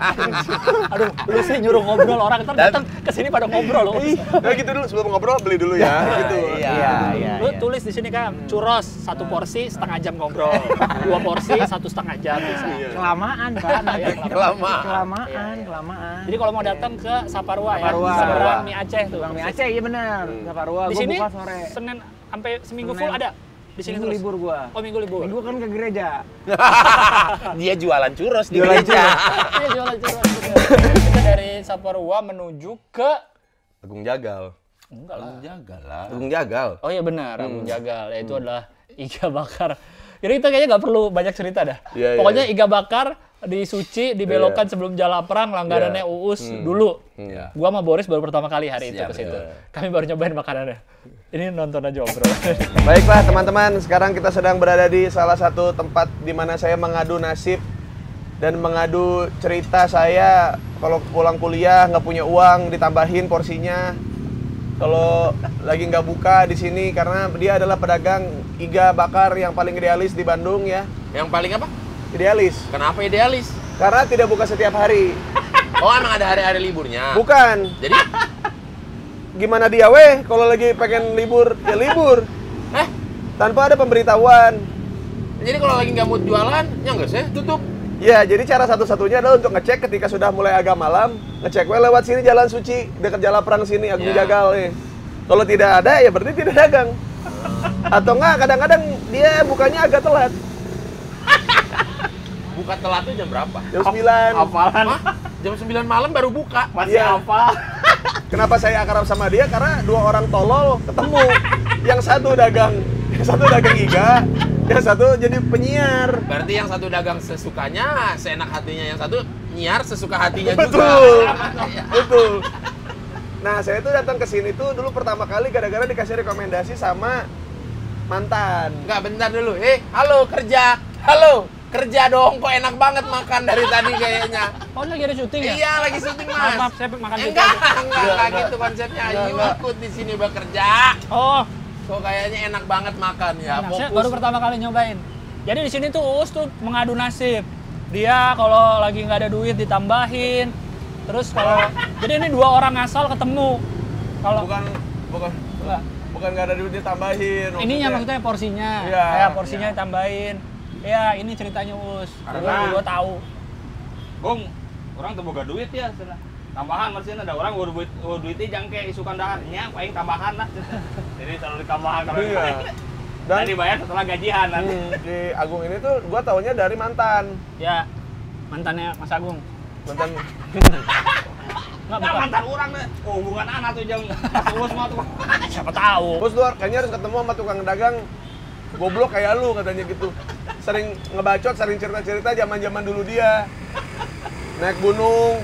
Aduh, lu sih nyuruh ngobrol orang ntar datang ke sini pada ngobrol loh. Nah gitu dulu sebelum ngobrol beli dulu ya gitu. Iya. Iya, iya. Lu iya. tulis di sini kan, churros satu porsi setengah jam ngobrol, dua porsi satu setengah jam bisa. Iya. Kelamaan kan. Iya, Kelamaan. Kelamaan, Iya, iya. kelamaan. Jadi kalau mau datang ke Saparwa, Saparwa. Ya, seberang mie Aceh tuh. Bang Mie Aceh iya benar. Saparwa Di gua sini buka sore. Senin sampai seminggu Senin. full ada. Di sini Minggu terus. libur gua. Oh minggu libur. Minggu kan ke gereja. Dia jualan churros di Jualan gereja. Iya jualan churros. Kita dari Saparwa menuju ke Agung Jagal. enggak lah. Jaga lah. Agung Jagal. Oh iya benar, Agung Hmm. Jagal. Yaitu adalah iga bakar. Jadi kita kayaknya nggak perlu banyak cerita dah. Iya, iya, Pokoknya iya. iga bakar di Suci dibelokkan Iya. sebelum Jalaprang langganannya Iya. Uus Hmm. dulu. Iya. Gua sama Boris baru pertama kali hari itu Siap, ke situ. iya. Kami baru nyobain makanannya. Ini nonton aja bro. Baiklah teman-teman, sekarang kita sedang berada di salah satu tempat di mana saya mengadu nasib dan mengadu cerita saya kalau pulang kuliah nggak punya uang ditambahin porsinya. Kalau lagi nggak buka di sini karena dia adalah pedagang iga bakar yang paling idealis di Bandung ya. Yang paling apa? Idealis. Kenapa idealis? Karena tidak buka setiap hari. Oh emang ada hari-hari liburnya. Bukan. Jadi, Gimana dia weh kalau lagi pengen libur ya libur eh, tanpa ada pemberitahuan. jadi kalau lagi nggak mau jualan, ya nggak sih, tutup. Ya, jadi cara satu-satunya adalah untuk ngecek ketika sudah mulai agak malam, ngecek we lewat sini jalan suci, dekat jalan perang sini, aku Ya. jagal nih. Kalau tidak ada, ya berarti tidak dagang. Atau enggak, kadang-kadang dia bukanya agak telat, Buka telat tuh jam berapa? jam 9. Hafalan. Hah? Jam 9 malam baru buka. Masih Iya. hafal. Kenapa saya akrab sama dia? Karena dua orang tolol ketemu. Yang satu dagang, yang satu dagang iga, yang satu jadi penyiar. Berarti yang satu dagang sesukanya, seenak hatinya, yang satu nyiar sesuka hatinya juga. Betul, betul. Nah, saya tuh datang ke sini tuh dulu pertama kali gara-gara dikasih rekomendasi sama mantan. Enggak, bentar dulu. Eh, halo kerja. Halo, kerja dong. Kok enak banget makan dari tadi kayaknya. Oh lagi ada syuting ya? Iya, lagi syuting, Mas. Maaf, maaf, saya makan enggak, aja. enggak, enggak gitu konsepnya. Ayo ikut di sini bekerja. Oh, Kok kayaknya enak banget makan ya. Nah, saya baru pertama kali nyobain. Jadi di sini tuh Uus tuh mengadu nasib. Dia kalau lagi nggak ada duit ditambahin. Terus kalau jadi ini dua orang asal ketemu. Kalau Bukan bukan Enggak. bukan nggak ada duit ditambahin. ininya maksudnya porsinya. Iya, Ya, porsinya ditambahin. Ya, ini ceritanya. Gua, Karena- gua tahu. Gong, orang tuh boga duit ya, cenah. tambahan maksudnya ada orang gua duit gua duitnya kayak isukan daharnya, paling tambahan lah. Jadi terlalu ditambahan kalau Iya. Dan Dan dibayar setelah gajian nanti. hmm, di Agung ini tuh gua taunya dari mantan. Ya, mantannya Mas Agung. Mantan Nggak, Nah, mantan orang deh. Oh, hubungan anak tuh jam Uus mah tuh. Siapa tahu. Bos luar, kayaknya harus ketemu sama tukang dagang goblok kayak lu katanya gitu. Sering ngebacot, sering cerita-cerita zaman-zaman dulu dia. Naik gunung.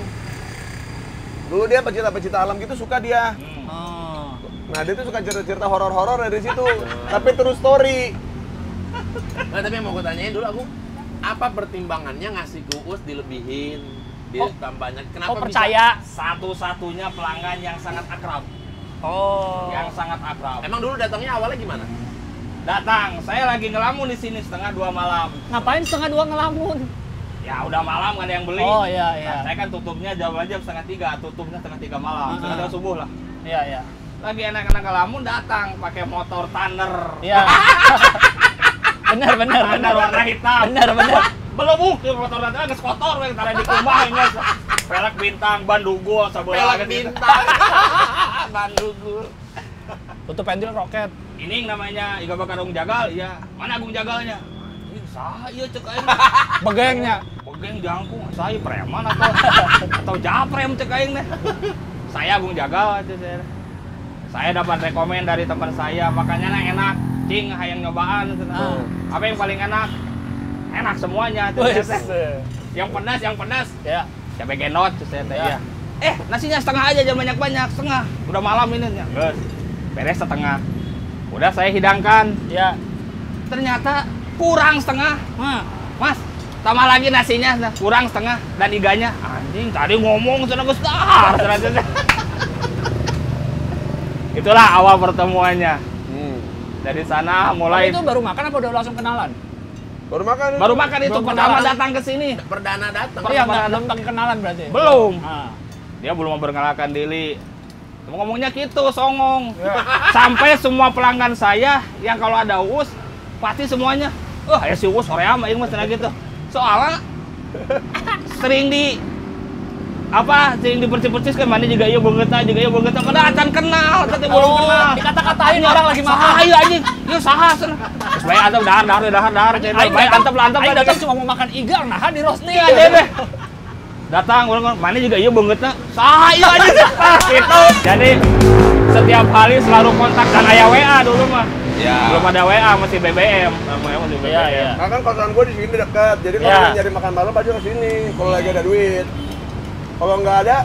Dulu dia pecinta-pecinta alam gitu suka dia. Oh. Nah, dia tuh suka cerita-cerita horor-horor dari situ. Tapi terus story. Nah, tapi yang mau gue tanyain dulu aku, apa pertimbangannya ngasih ke Uus dilebihin, ditambahnya? Kenapa Oh, percaya. Satu-satunya pelanggan yang sangat akrab. Oh. Yang sangat akrab. Emang dulu datangnya awalnya gimana? Datang, saya lagi ngelamun di sini setengah dua malam. Ngapain setengah dua ngelamun? Ya udah malam ada yang beli. Oh, iya, iya. Nah, saya kan tutupnya jam jam setengah tiga, tutupnya setengah tiga malam, Ah, setengah ah. dua subuh lah. Iya, iya. Lagi enak-enak ngelamun datang pakai motor Thunder. Iya. bener, bener, Thunder bener. warna hitam. Bener, bener. Belebuk ya motor Thunder nggak kotor we tara di kumah ini. Pelek bintang ban dugo sabelah Pelek gitu. bintang. Bandung. Tutup pentil roket. Ini namanya Iga Bakarung Jagal, iya. Mana Agung Jagalnya? Ih, saya cek aing. Begengnya. Begeng jangkung, saya preman atau atau japrem cek aing deh. Saya Agung Jagal itu saya. Saya dapat rekomen dari teman saya, makanya nah enak. Cing hayang nyobaan. Ah. Apa yang paling enak? Enak semuanya tuh. Teh. Yang pedas, yang pedas. Ya. Siapa genot tuh saya teh. Ya. Eh, nasinya setengah aja jangan banyak-banyak, setengah. Udah malam ini ya. Geus. Beres setengah. Udah saya hidangkan. Ya. Ternyata kurang setengah. Nah, Mas, tambah lagi nasinya, nah, kurang setengah dan iganya. Anjing, tadi ngomong sana ternyata. Itulah awal pertemuannya. Hmm. Dari sana mulai itu baru makan apa udah langsung kenalan? Baru makan baru makan itu Belum pertama kenalan. datang ke sini. Perdana datang. Iya, enggak, belum kenalan berarti. Belum. Ah. Dia belum memperkenalkan diri. Ngomongnya gitu, songong. Sampai semua pelanggan saya yang kalau ada us pasti semuanya, wah ya si us sore ama ini mas gitu. Soalnya sering di apa sering dipercis-percis kan mana juga iya bongeta juga iya bongeta padahal acan kenal tapi belum Oh, kenal dikata-katain orang lagi makan. iya anjing iya saha sana terus baik antep dahar dahar dahar dahar Aing baik antep lah antep lah cuma mau makan iga, nah di roasting. Iya deh deh. Datang orang orang, mana juga iya bangetnya. Sah iya aja. gitu. Jadi setiap hari selalu kontak dan ayah WA dulu mah. Ya. Belum ada WA masih BBM. Namanya masih BBM. Iya, iya. Nah kan kosan gue di sini dekat, jadi kalau Ya. nyari makan malam pasti ke sini. Kalau lagi ada duit. Kalau nggak ada,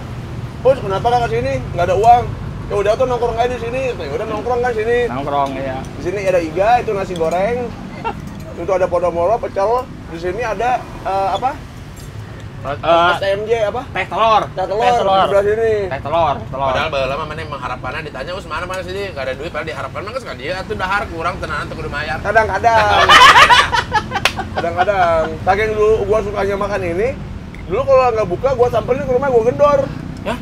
bos kenapa nggak ke sini? Nggak ada uang. Ya udah tuh nongkrong aja di sini. Ya udah nongkrong kan sini. Nongkrong ya. Di sini ada iga, itu nasi goreng. itu ada podomoro, pecel. Di sini ada eh, apa? Eh, STMJ apa? teh telur. Teh telur. Teh telur. Di sini. Teh telur, telur. Padahal baheula mah mana mengharapkannya ditanya us mana mana sih nggak ada duit padahal diharapkan mah geus dia atuh dahar kurang tenanan teu kudu mayar. Kadang-kadang. Kadang-kadang. Saking dulu gua sukanya makan ini, dulu kalau nggak buka gua samperin ke rumah gua gendor. Ya?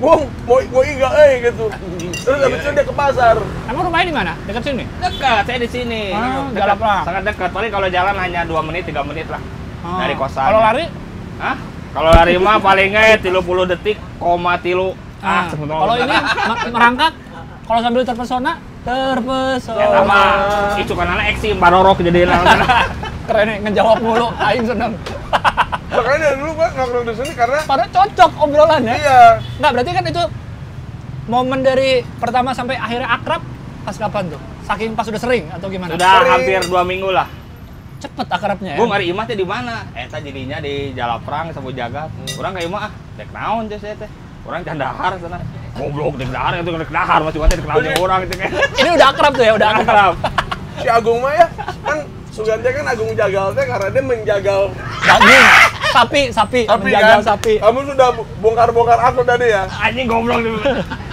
Gua mau mau iga eh gitu. Terus habis itu dia ke pasar. Emang rumahnya di mana? Dekat sini? Dekat, saya di sini. Ah, Dekat, jalan. Sangat dekat. Paling kalau jalan hanya 2 menit, 3 menit lah. Dari kosan. Kalau lari? Hah? Kalau lari mah palingnya 30 detik, koma tilu. Ah, sebentar. kalau ini merangkak, kalau sambil terpesona, terpesona. Ya sama, itu kan anak eksi barorok jadi Keren nih, ngejawab mulu. Aing seneng. Makanya dari dulu gua nongkrong di sini karena Padahal cocok obrolannya. iya. Nggak, berarti kan itu momen dari pertama sampai akhirnya akrab pas kapan tuh? Saking pas udah sering atau gimana? Sudah Sering. hampir dua minggu lah. Cepet akrabnya ya? Bung, hari imah teh di mana? Eta jadinya di Jalaprang sabu jagat. Urang ka imah ah, dek naon teh saya teh. Urang can dahar sana. Goblok dek dahar itu dek dahar masih wae dek naon urang itu kan. Ini udah akrab tuh ya, udah akrab. Si Agung mah ya kan Sugante kan Agung jagal teh karena dia menjagal Daging, sapi, sapi, sapi menjagal kan. sapi. Kamu sudah bongkar-bongkar aku tadi ya. Anjing goblok di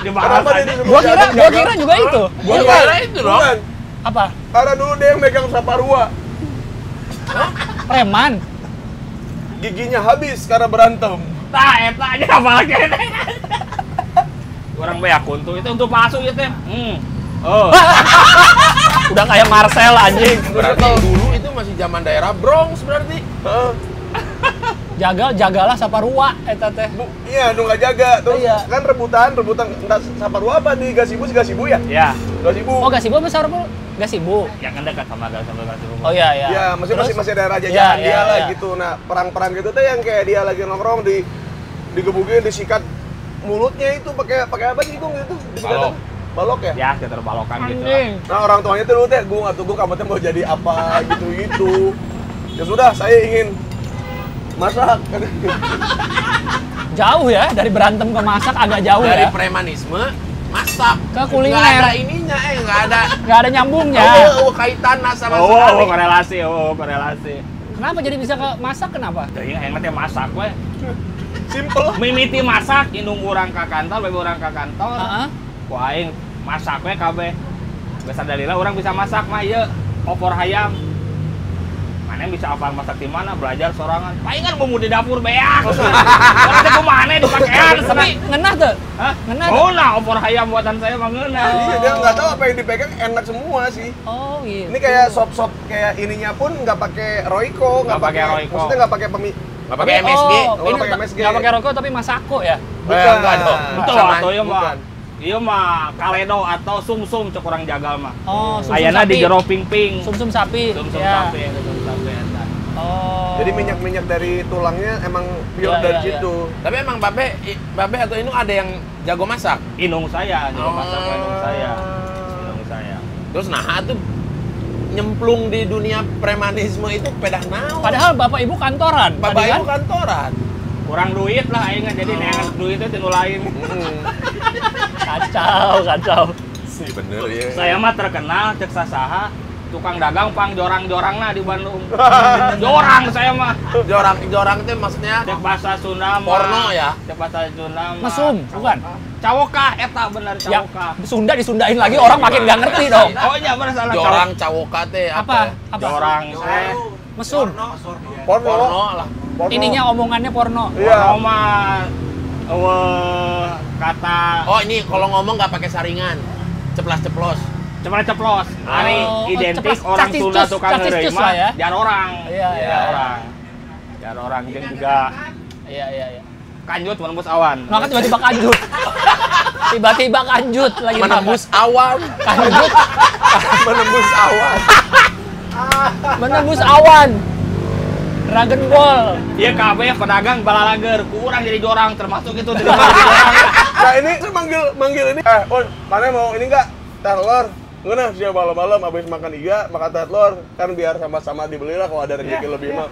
dibahas Kenapa dia anjing. disebut Gua kira, gua kira juga itu. Gua kira itu loh. Apa? Karena dulu dia yang megang saparua. Preman. Giginya habis karena berantem. Tah eta aja apa bae akun tuh itu untuk palsu ya teh. Hmm. Oh, Udah kayak Marcel anjing. Berarti dulu itu masih zaman daerah Bronx berarti. Heeh. Jaga, jagalah saparua eta teh. Bu, iya, nu nggak jaga. Terus Iya. kan rebutan, rebutan entah saparua apa di Gasibu, si Gasibu ya? ya. Gasibu. Oh, gak sibuk apa saparua? Gak sibuk. Yang kan dekat sama gal sama gal rumah. Oh iya, iya. Iya, masih masih Terus? masih ada raja jalan iya, dia lah iya. gitu. Nah, perang-perang gitu tuh yang kayak dia lagi nongkrong di digebukin, disikat mulutnya itu pakai pakai apa sih Gung itu? Balok. Balok ya? Ya, sekitar balokan gitu lah. Nah orang tuanya tuh dulu teh Gung atau Gung kamu teh mau jadi apa gitu gitu. Ya sudah saya ingin masak. Jauh ya dari berantem ke masak agak jauh Dari ya. premanisme masak Ke kuliner. Nggak ada ininya eh nggak ada Nggak ada nyambungnya. oh, kaitan sama Oh, sekali. oh, korelasi, oh, korelasi. Kenapa jadi bisa ke masak kenapa? Jadi ingat ya masak we. Simple. Mimiti masak, indung urang ka kantor, bebe urang ka kantor. Heeh. Wah, aing masak we kabeh. Besar dalila orang bisa masak mah ieu opor hayam. Mana bisa apal masak di mana? Belajar sorangan. Palingan mau di dapur beak. Orang teh kumaha dipakean Tapi senang. ngenah tuh. Hah? Ngenah Oh, nah opor hayam buatan saya mah ngeunah. Iya dia nggak tahu apa yang dipegang enak semua sih. Oh gitu. Ini kayak sop-sop kayak ininya pun nggak pakai Royco, Nggak pakai Royco. Maksudnya nggak pakai pemi. Nggak pakai MSG. Oh, Oh, ini pakai MSG. nggak pakai rokok tapi masako ya. Eh, enggak dong. Betul, Sama- atau bukan. Ieu mah kaledo atau sumsum cek urang jagal mah. Oh, sumsum Ayana sapi. di jero ping-ping. Sumsum sapi. Sumsum Ya. sapi, sumsum sapi eta. Oh. Jadi minyak-minyak dari tulangnya emang pure Iya, dari iya, situ. Tapi emang Babe, Babe atau Inung ada yang jago masak? Inung saya, masak Oh. inung saya. Inung saya. Terus nah tuh nyemplung di dunia premanisme itu pedah naon. Padahal bapak ibu kantoran. Bapak ibu kan? kantoran. Kurang duit lah aing mah, jadi neangan duitnya tinu lain. Kacau, kacau. Si bener ya. Saya mah terkenal cek sasaha tukang dagang pang jorang-jorang nah di Bandung. Jorang saya mah. Jorang jorang itu maksudnya Cek bahasa Sunda mah. Porno ya? Cek bahasa Sunda mah. Mesum, bukan? Cawokah eta bener Ya, cawokah. Sunda disundain lagi orang makin nggak ngerti dong. Oh iya bener salah jorang cawoka teh Apa? apa? Apa? Jorang teh. Mesum. Porno. Porno lah. Porno. Ininya omongannya porno. Iya. Porno mah eueuh, kata Oh ini kalau ngomong nggak pakai saringan, ceplas ceplos. ceplos ceplos. Hari Oh, oh, identik ceplas, orang cacis Sunda tukang lah ya. jar orang. Iya, iya, iya. orang. Jar orang jeung juga Iya, iya, iya. kanjut menembus awan. Maka tiba-tiba kanjut. Tiba-tiba kanjut lagi Menembus awan, kanjut menembus awan. menembus awan. Dragon Ball. Iya kabeh pedagang balalager, kurang jadi jorang termasuk itu. Nah ini saya manggil manggil ini. Eh, Un, mana mau ini enggak? Telur. Nggak siapa malam-malam habis makan iga makan telur kan biar sama-sama dibeli lah kalau ada rezeki Iya, lebih mah.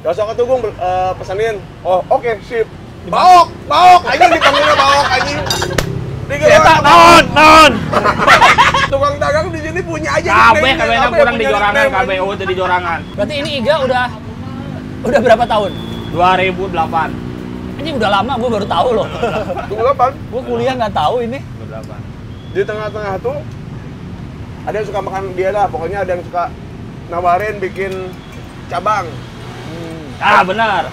Ya sok atuh Gung eh, pesanin. Oh, oke, sip. Baok, baok, anjing dipanggilnya baok anjing. Eta naon, naon. Tukang dagang di sini punya aja Kabeh kabeh kurang di jorangan kabeh oh jadi jorangan. Berarti ini Iga udah udah berapa tahun? 2008. Ini udah lama, gue baru tahu loh. Tunggu kapan? gue kuliah nggak tahu ini. 2008. Di tengah-tengah tuh ada yang suka makan dia lah, pokoknya ada yang suka nawarin bikin cabang. Ah benar.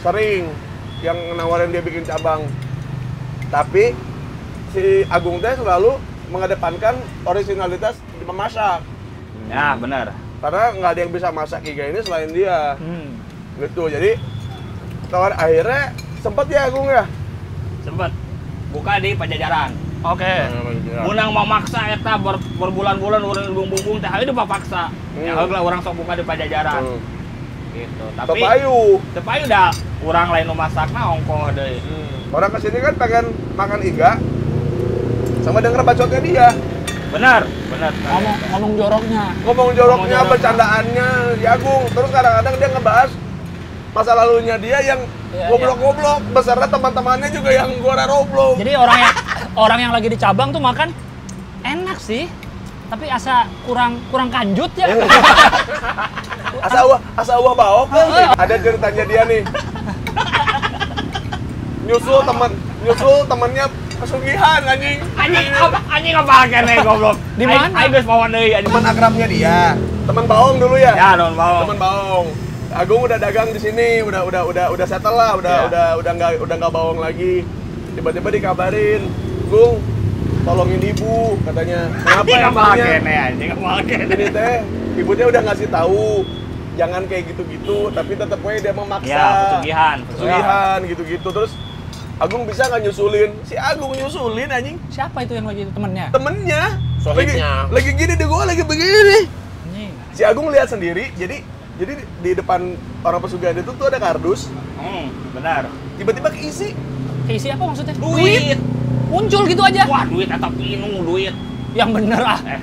sering yang nawarin dia bikin cabang tapi si Agung teh selalu mengedepankan originalitas di memasak Ya benar. karena nggak ada yang bisa masak iga ini selain dia Hmm. Gitu jadi tawar akhirnya sempet ya Agung ya Sempet buka di Pajajaran. Oke. Munang mau maksa eta ber, berbulan-bulan urang bumbung-bumbung teh itu paksa. Ya Hmm. heula urang sok buka di Pajajaran. hmm. Gitu. Tapi Tepayu. tepayu dah urang lain masakna ongkoh deui. orang ke sini kan pengen makan iga sama denger bacotnya dia Benar, benar. Ngomong ngomong joroknya. ngomong joroknya, Ngomong joroknya. bercandaannya si Agung terus kadang-kadang dia ngebahas masa lalunya dia yang Iya, goblok-goblok beserta teman-temannya juga yang gora roblok Jadi orang yang orang yang lagi di cabang tuh makan enak sih. Tapi asa kurang kurang kanjut ya. asa awah asa awah baok kan ada ceritanya dia nih nyusul teman nyusul temannya pesugihan anjing Anjing apa anjing apa kene goblok. Di mana? Aing geus pawan deui anjing. teman akrabnya dia teman baong dulu ya Ya, non mau. teman baong Agung udah dagang di sini udah udah udah udah settle lah udah Ya. udah udah nggak udah nggak baong lagi tiba-tiba dikabarin Gung tolongin ibu katanya kenapa emangnya kene anjing apa kene. ini teh ibunya udah ngasih tahu jangan kayak gitu-gitu tapi tetap aja dia memaksa Ya, pesugihan, pesugihan gitu-gitu terus Agung bisa nggak nyusulin si Agung nyusulin anjing Siapa itu yang lagi temennya? temennya lagi, Sohibnya. lagi gini di gua lagi begini Anjing. si Agung lihat sendiri jadi jadi di depan orang pesugihan itu tuh ada kardus Hmm, benar. tiba-tiba keisi keisi apa maksudnya? Duit. Muncul gitu aja. Wah, duit atau pinu duit. Yang bener ah. Eh,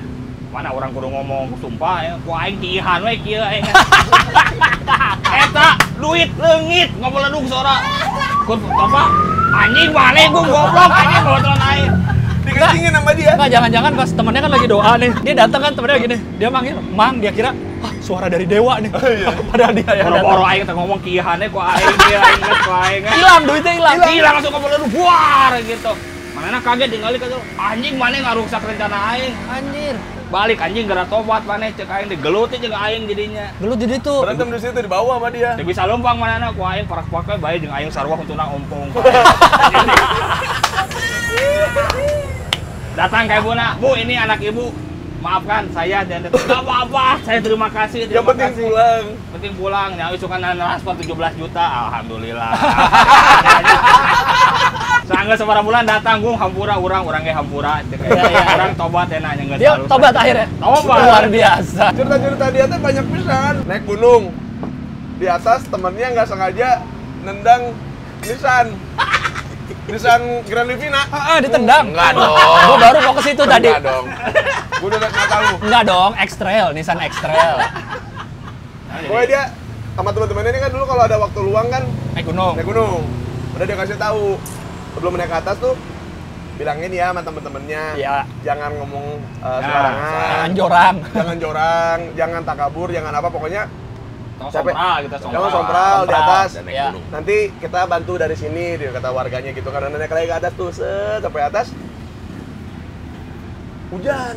mana orang kudu ngomong sumpah ya ku aing kieuhan we kieu aing eta duit leungit ngomeledung sora ku apa anjing mana gua goblok anjing kebetulan aing Dikencingin sama dia. Enggak, jangan-jangan pas temennya kan lagi doa nih. Dia datang kan temennya gini. Dia manggil, "Mang," dia kira, "Ah, suara dari dewa nih." Padahal dia yang boro-boro datang. aing teh ngomong kieuhan ku aing kieu aing geus ku aing. Hilang duitnya hilang. hilang langsung kemeledung buar gitu mana kaget tinggali kata anjing mana ngarusak rencana aing Anjir. balik anjing gara tobat mana cek aing digelut jeung aing jadinya Gelut jadi tuh. Berantem di situ di bawah sama dia. Dia bisa lempang mana ku aing parak pakai bae jeung aing sarua untuk ompong. Datang kayak Bu ini anak ibu. Maafkan saya dan tidak apa-apa. Saya terima kasih. Yang Terima penting kasih. pulang. Penting pulang. Ya isukan transfer 17 juta. Alhamdulillah. Sangga sebarang bulan datang gung hampura orang orang ge hampura. Iya. Orang tobat enak nya geus Dia halus. tobat akhirnya. Tobat. Luar biasa. Cerita-cerita dia tuh banyak pisan. Naik gunung. Di atas temennya nggak sengaja nendang Nissan. Nissan Grand Livina. Ah, ah, ditendang. Enggak dong. Gua baru mau ke situ tadi. Enggak dong. Gue udah nggak tahu. Enggak dong, X-Trail, Nissan X-Trail. Pokoknya dia sama teman-temannya ini kan dulu kalau ada waktu luang kan Naik gunung. naik gunung. Udah dia kasih tahu sebelum naik ke atas tuh bilangin ya sama temen-temennya Iya. jangan ngomong uh, Ya, sembarangan Jangan jorang. jangan jorang jangan takabur jangan apa pokoknya Tong Capek. sompral kita jangan sompral. sompral di Sompral. atas Dan naik gunung. nanti kita bantu dari sini dia kata warganya gitu karena naik lagi ke atas tuh set sampai atas hujan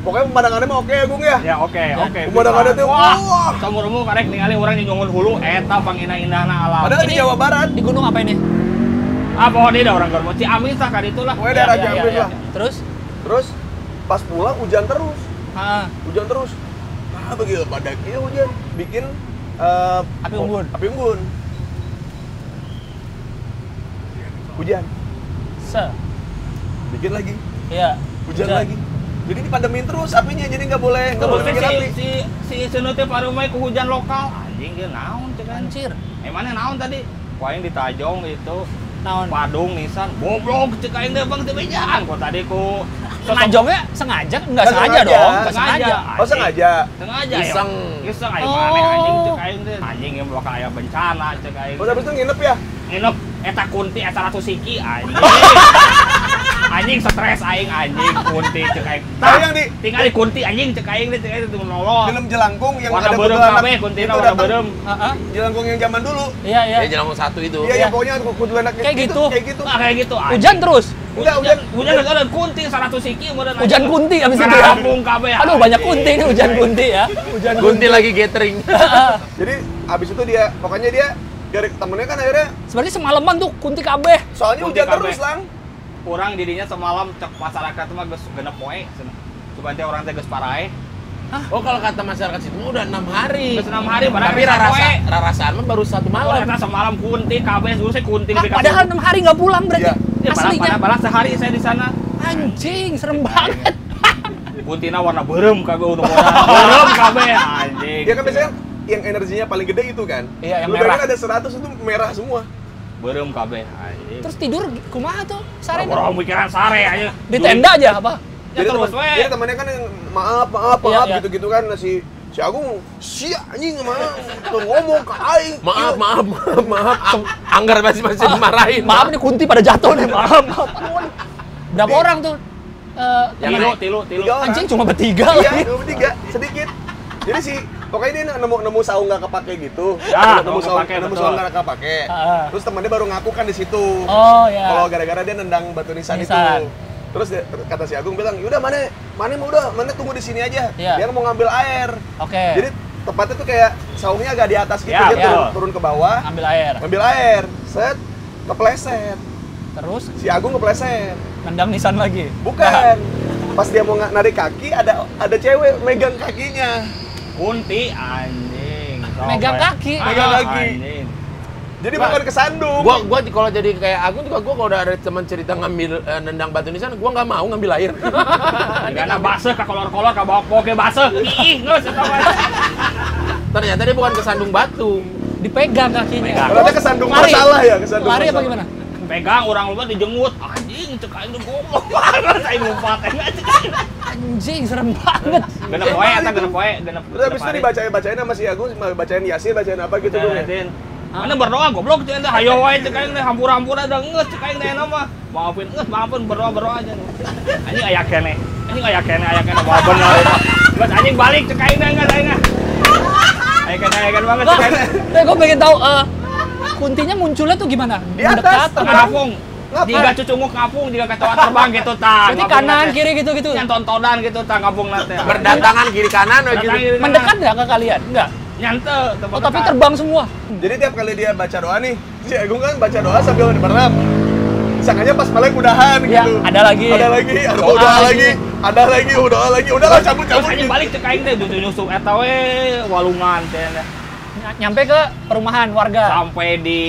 pokoknya pemandangannya mah oke ya Gung ya Ya oke, oke. Pemandangannya tuh, wah. wah. Samur-umur karek ningali orang di Nyungun Hulu eta pangindah-indahna alam. padahal di Ini- Jawa Barat Di gunung apa ini? Ah, pohon ada orang Gormo. Ciamis lah kan itulah. pokoknya daerah iya, Jambi iya, lah. Terus? terus pas pulang hujan terus Ah, hujan terus begitu pada kia hujan bikin eh, Api unggun. api unggun hujan se. bikin lagi Iya. hujan, lagi jadi dipademin terus apinya jadi nggak boleh nggak boleh si api si si Senu teh parumai ku hujan lokal. Anjing dia naon cek. Anjir. Eh mana naon tadi? Kuaing di Tajong itu. Naon? Padung Nisan. Goblok cek aing teh bang teu bejaan kok tadi ku Senajongnya sengaja? Enggak Nggak sengaja sengaja. dong. Sengaja. sengaja. oh sengaja Sengaja Iseng. ya. Iseng aing Oh. mana anjing cek aing teh. Anjing yang bakal aya bencana cek aing. habis itu nginep ya nginep eta kunti eta ratu siki anjing anjing stres aing anjing kunti cek aing Tahu yang di- tinggal di kunti anjing cek aing teh cek aing teh nolol film jelangkung yang warna ada berem kabeh kuntina itu warna berem Ah, ah. jelangkung yang zaman dulu Iya, iya. Dia jalan satu itu. iya Iya. iya pokoknya kuntilanak Kayak gitu. kayak gitu ah kayak gitu. Hujan terus. Enggak, hujan hujan. hujan ada kunti saratu siki kemudian Hujan kunti abis itu ya. kampung kabeh Aduh, banyak kunti ini hujan kunti ya. Hujan Gunti lagi gathering. jadi habis itu dia pokoknya dia dari temennya kan akhirnya Sebenarnya semalaman tuh kunti kabeh. soalnya Kunti hujan terus lang orang didinya semalam cek masyarakat mah geus genep poe coba teh orang teh geus parae Oh kalau kata masyarakat situ mah udah enam hari. geus 6 hari padahal Tapi rarasa, rarasaan mah baru satu Malam. malam. semalam kunti kabeh dulu saya kunting Ah, padahal enam hari nggak pulang berarti. Iya. Ya, padahal, Aslinya. padahal, padahal sehari saya di sana. Anjing, serem banget. Kuntina warna berem kabeh udah warna berem kabeh anjing. dia kan biasanya yang energinya paling gede itu kan Iya, yang Lu merah. bayangin ada 100 itu merah semua berem kabeh anjing. Terus tidur kumaha tuh? Sare orang pikiran sare aja. di tenda aja apa? Ya jadi terus temen, we. jadi temennya kan yang maaf maaf Iya, maaf iya. gitu-gitu kan si si Agung si anjing maaf tuh ngomong ke aing Maaf, Iya. maaf, maaf, maaf. Ang- Anggar masih masih dimarahin. Maaf nih kunti pada jatuh nih, maaf. maaf. Berapa orang tuh? Eh, Yang yang tilu, tilu, tilu. Anjing cuma bertiga iya lagi. dua tiga sedikit jadi si pokoknya dia nemu nemu saung nggak kepake gitu Ya, nemu saung kepake, nemu saung nggak kepake Ah. terus temennya baru ngaku kan di situ Oh ya. kalau gara-gara dia nendang batu nisan, Nisan. itu terus dia- kata si Agung bilang yaudah mana mana mau udah mana tunggu di sini aja Iya. dia mau ngambil air Oke. jadi tepatnya tuh kayak saungnya agak di atas gitu Ya, dia ya. turun, turun ke bawah ambil air. ngambil air set kepleset Terus si Agung kepleset nendang Nissan lagi. bukan pas dia mau narik kaki ada ada cewek megang kakinya Kunti anjing. Megang kaki. Megang kaki. Anjing. jadi bukan kesandung Gua gua kalau jadi kayak Agung juga gua kalau udah ada teman cerita ngambil eh, nendang batu nisan, gua nggak mau ngambil air. Karena basah ka kolor-kolor ka bawa poke basah. Ih, geus eta mah. Ternyata dia bukan kesandung batu. Dipegang kakinya. Ternyata kesandung Lari. masalah ya kesandung Lari apa gimana? Pegang orang lupa dijenggut anjing cek aing goblok banget enggak cek aing Anjing serem banget. genep poe eta genep poe genep Terus habis itu dibacain bacain sama si Agung, bacain Yasin, bacain apa gitu dong. ya? Mana berdoa goblok cek teh hayo wae cek aing teh hampur-hampur ada geus cek aing teh mah. Maafin geus maafin berdoa berdoa aja. Anjing aya kene. Anjing aya kene aya kene bawa bener. Geus anjing balik cek aing teh geus aing. Aya kene aya kene banget Lah, cek aing. eh, gue pengen tahu eh, kuntinya munculnya tuh gimana? Di atas. Ngapung. Jika cucunguk ngapung, jika kecoa terbang gitu tah. Berarti kanan kiri gitu-gitu. Yang tontonan gitu tah ngapung nanti. Berdatangan kiri kanan we gitu. Mendekat nggak ke kalian? Enggak. Nyante. Oh, tapi terbang semua. Jadi tiap kali dia baca doa nih, si Agung kan baca doa sambil berenang. Sangkanya pas melek udahan Ya, gitu. ada lagi. Ada lagi, ada Doa doa, lagi. lagi, ada lagi, udah lagi, udah lah cabut Terus cabut. anjing balik cek aing teh dudu nyusup eta we walungan teh. Ny- Nyampe ke perumahan warga. sampai di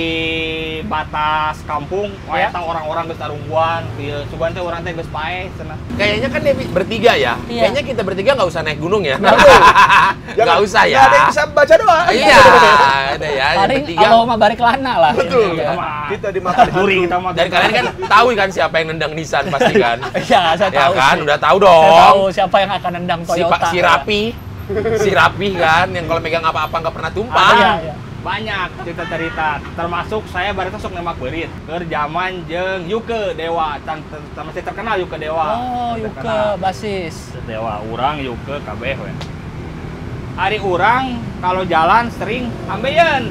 batas kampung Ya. eta orang-orang geus tarungguan ieu sugan teh urang teh geus pae cenah Kayaknya kan dia bertiga ya. Iya. Kayaknya kita bertiga nggak usah naik gunung ya. Nggak usah ya. Nggak ada yang bisa baca doa. Iya, ada ya. yang Paling bertiga. kalau mah balik lana lah. Betul. Iya. Kita dimakan Duri hantu. kita mah Dan kalian kan tahu kan siapa yang nendang Nissan pasti kan? Iya, saya ya tahu. kan, sih. udah tahu Saya tahu dong. siapa yang akan nendang Si Toyota. Pak si Rapi. Si Rapi kan yang kalau megang apa-apa nggak pernah tumpah. Ah, iya, iya. banyak cerita-cerita termasuk saya baru sok nembak beurit ke zaman jeung Yuke Dewa tan tan- tan- masih terkenal Yuke Dewa Oh, Terkenal. Yuke basis. Dewa urang Yuke kabeh we hari urang kalau jalan sering ambeien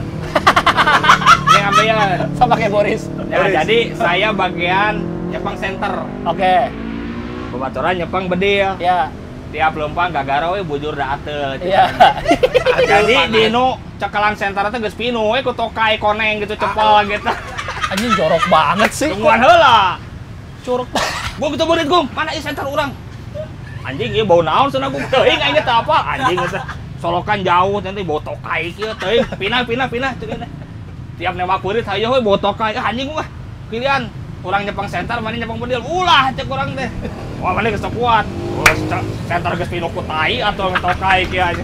Sering ambeien Sama kayak Boris. Ya, jadi saya bagian nyepang center. Oke. Babaturan nyepang bedil. Ya. Tiap lempang gagara we bujur da ateu. Iya. Jadi dino cekelan center teh geus pinu we ku tokai koneng gitu cepel gitu. Anjing jorok banget sih. Tungguan heula. Jorok. Gua gitu beureut gum, mana ieu center urang? Anjing ieu bau naon cenah gum. Teuing aing teh apa? Anjing teh. Solokan jauh nanti bau tokai kieu teuing. Pinah ceuk teh. Tiap nembak beureut hayo we bau tokai. Ah anjing mah. Pilihan urang nyepang center, mana nyepang bedil. Ulah cek urang teh. Wah, mana geus teu kuat. Center geus pinu ku tai atau tokai kieu aja.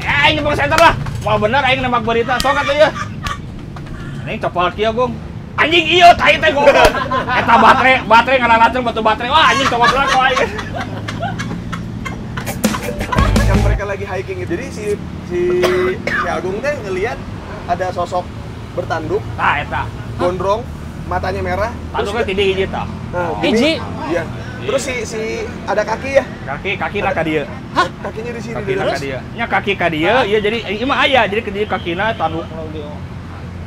Eh, aing nyepang center lah. Mau bener aing nembak berita. Sok atuh ieu. Ini cepol kieu gong. Anjing iya tai teh goblok. Eta baterai, baterai ngalalaceun batu baterai. Wah anjing coba belah kau aing. yang mereka lagi hiking itu jadi si si si Agung teh ngelihat ada sosok bertanduk Tah eta. gondrong matanya merah Tanduknya tidak hiji tah. nah, Hiji? iya terus si si ada kaki ya Kaki kaki ka dia. kakinya di sini Kaki di ka dia. Nya kaki ka dia, iya jadi ieu mah aya jadi jadi kakina tanduk.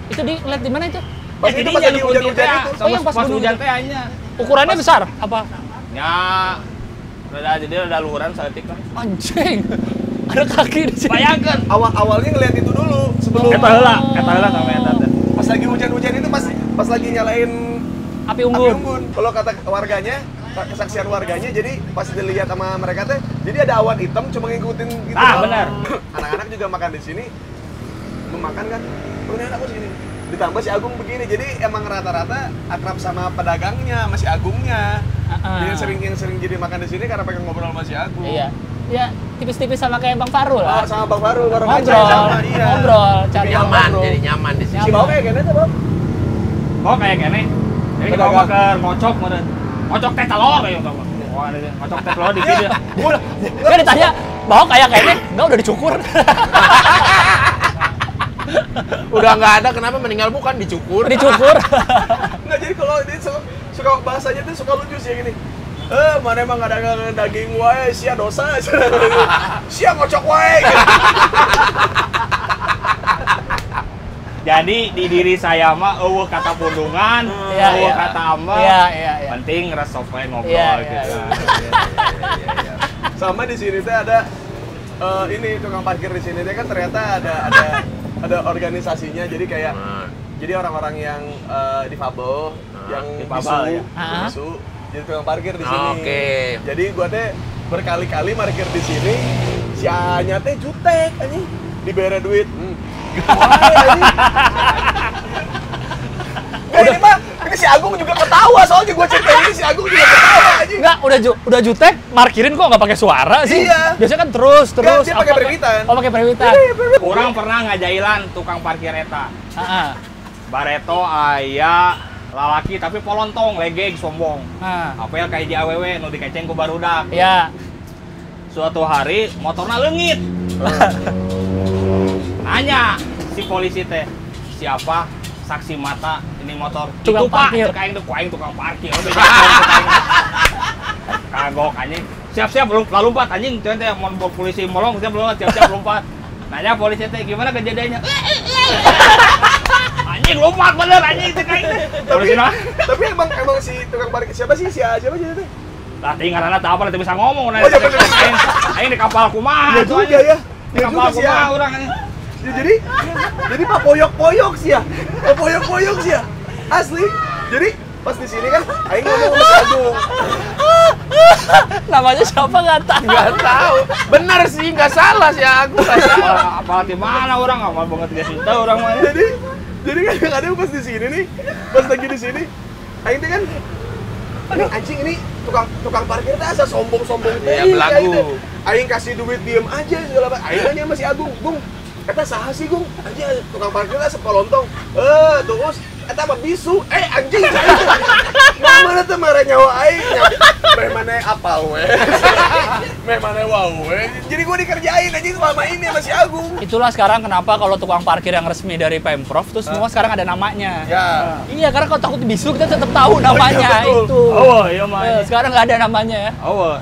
Itu di lihat di mana itu? pas Eh, itu pas lagi jalur hujan kunti hujan teh, itu Oh, yang pas pas hujan teh. Ukurannya besar apa? Nya Rada jadi rada luhuran saeutik lah. Anjing. Ada kaki di sini. Bayangkeun. awal awalnya ngelihat itu dulu sebelum Eta heula, eta heula sama eta pas lagi hujan hujan itu pas pas lagi nyalain Api api unggun. unggun kalau kata warganya kesaksian warganya jadi pas dilihat sama mereka teh jadi ada awan hitam cuma ngikutin gitu Ah, benar. anak-anak juga makan di sini memakan kan oh ini aku sini ditambah si Agung begini jadi emang rata-rata akrab sama pedagangnya masih Agungnya Jadi ah. yang sering yang sering jadi makan di sini karena pengen ngobrol sama si Agung Iya. Ya, tipis-tipis sama kayak Bang Farul Ah, lah. sama Bang Faru bareng aja Ngobrol, sama iya ngobrol, cari Nyaman, ngobrol. jadi nyaman di sini. si kayak gini tuh Bang Oh kayak gini. Jadi Pedagang. kalau ke ngocok meureun. Ngocok teh telur kayak gitu. Wah, ada teh telur di Iya. video. udah Dia ditanya, bawa kayak kayaknya enggak udah dicukur. Udah nggak ada, kenapa meninggal bukan dicukur? dicukur. Nggak jadi kalau dia suka, suka bahasanya tuh suka lucu sih gini. Eh, mana emang ada daging wae, sia dosa. sia ngocok wae. Jadi di diri saya mah eueuh kata pundungan, Iya, eueuh iya. kata amba. Iya, iya, iya. Penting we ngobrol Iya, iya, gitu. iya. Sama di sini tuh ada eh, ini tukang parkir di sini tuh kan ternyata ada ada ada organisasinya jadi kayak Nah, jadi orang-orang yang eh, difabel yang difabel, bisu, ya. Ah. bisu jadi tukang parkir di sini. Oke. Jadi gua teh berkali-kali parkir di sini si Anya teh jutek anjing dibere duit. Hmm. Wae, anjing. Nggak, ini mah ini si Agung juga ketawa soalnya gua cerita ini si Agung juga ketawa anjing. Enggak, udah ju udah jutek, markirin kok nggak pakai suara sih. Iya. Biasanya kan terus terus. dia pakai periwitan. Oh, pakai periwitan. Orang pernah ngajailan tukang parkir eta. Heeh. Bareto aya lalaki tapi polontong legeg sombong Nah, apel kayak di aww nu dikeceng ku barudak ya. suatu hari motornya leungit nanya si polisi teh siapa? Saksi mata ini motor. Tukang itu pak parkir. Cek aing teh ku aing tukang parkir. Kagok anjing. Siap-siap belum lalu lompat anjing. Tuh teh mau bawa polisi molong siap belum siap-siap lompat. Nanya polisi teh gimana kejadiannya? Anjing lompat bener anjing teh. Polisi nah Tapi emang emang si tukang parkir siapa sih? Si siapa sih itu? lah tinggal anak tak apa nanti bisa ngomong. Nah Oh, bener. aing aing di kapal kumaha tuh, juga ya. di Iya kapal ya. kumaha orang anjing Ya, jadi jadi pak poyok-poyok sih ya. Pak poyok-poyok sih ya. Asli. Jadi pas di sini kan aing ngomong sama si Agung. Namanya siapa nggak tahu. Nggak tahu. Benar sih, nggak salah sih aku nggak salah. apa apa di mana orang apa banget gak sih tahu orang mah Jadi jadi kadang-kadang pas di sini nih, pas lagi di sini, aing kan ini anjing ini tukang tukang parkir teh asa sombong-sombong teh. Iya, Ih, belagu. aing kasih duit diem aja segala macam. Aing si Agung, "Gung, eta saha sih, Gung? Anjing tukang parkir teh sepolontong." Eh, terus eta mah bisu. Eh, anjing saya teh. Mana teh mere nyawa aing. Meh mana apal we. Meh mana wow we. Jadi gua dikerjain anjing selama ini sama si Agung. Itulah sekarang kenapa kalau tukang parkir yang resmi dari Pemprov tuh semua sekarang ada namanya. Ya. Iya, karena kalau takut bisu kita tetap tahu namanya betul. itu. oh iya mah Eh, sekarang nggak ada namanya ya. oh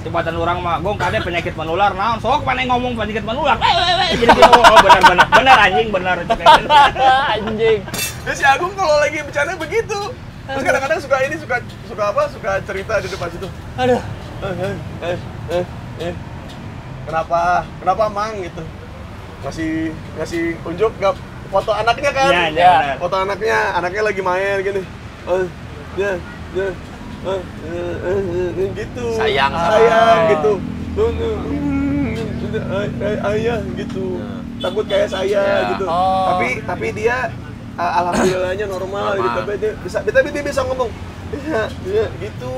Tibatan orang mah, gong kade penyakit menular, naon sok mana ngomong penyakit menular, eh, eh, eh, jadi gitu, oh benar benar, benar anjing benar, Anjing. Ya si Agung kalau lagi bercanda begitu. Terus kadang-kadang suka ini suka suka apa? Suka cerita di depan situ. Aduh. Eh, eh, eh, eh, eh. Kenapa? Kenapa mang gitu? Ngasih ngasih unjuk nggak foto anaknya kan? Iya, iya. Foto anaknya, anaknya lagi main gini. Oh, ya, ya. Eh, eh, eh, eh, gitu. Sayang sayang anaknya. gitu. Ayah gitu. Takut kayak saya Ya. gitu. Oh. Tapi tapi dia uh, alhamdulillahnya normal, Normal. gitu. Tapi dia bisa tapi dia bisa ngomong. Iya, iya, gitu.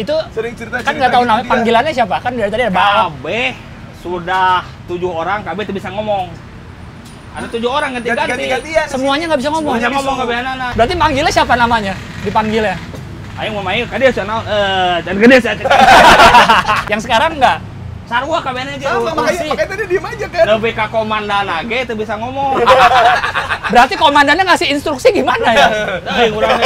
Itu Sering cerita kan nggak tahu nama panggilannya siapa kan dari tadi ada. Kabeh sudah tujuh orang, kabeh tuh bisa ngomong. Ada tujuh orang ganti-ganti. Semuanya nggak bisa ngomong. Semuanya ngomong. Berarti manggilnya siapa namanya? Dipanggilnya. Ayo mau main, kade saya naon, eh, dan gede saya. Yang sekarang nggak. Sarua kabeh aja. Sama, makanya, makanya tadi diem aja kan. Lebih ke komandan lagi, itu bisa ngomong. Berarti komandannya ngasih instruksi gimana ya? Eh, kurang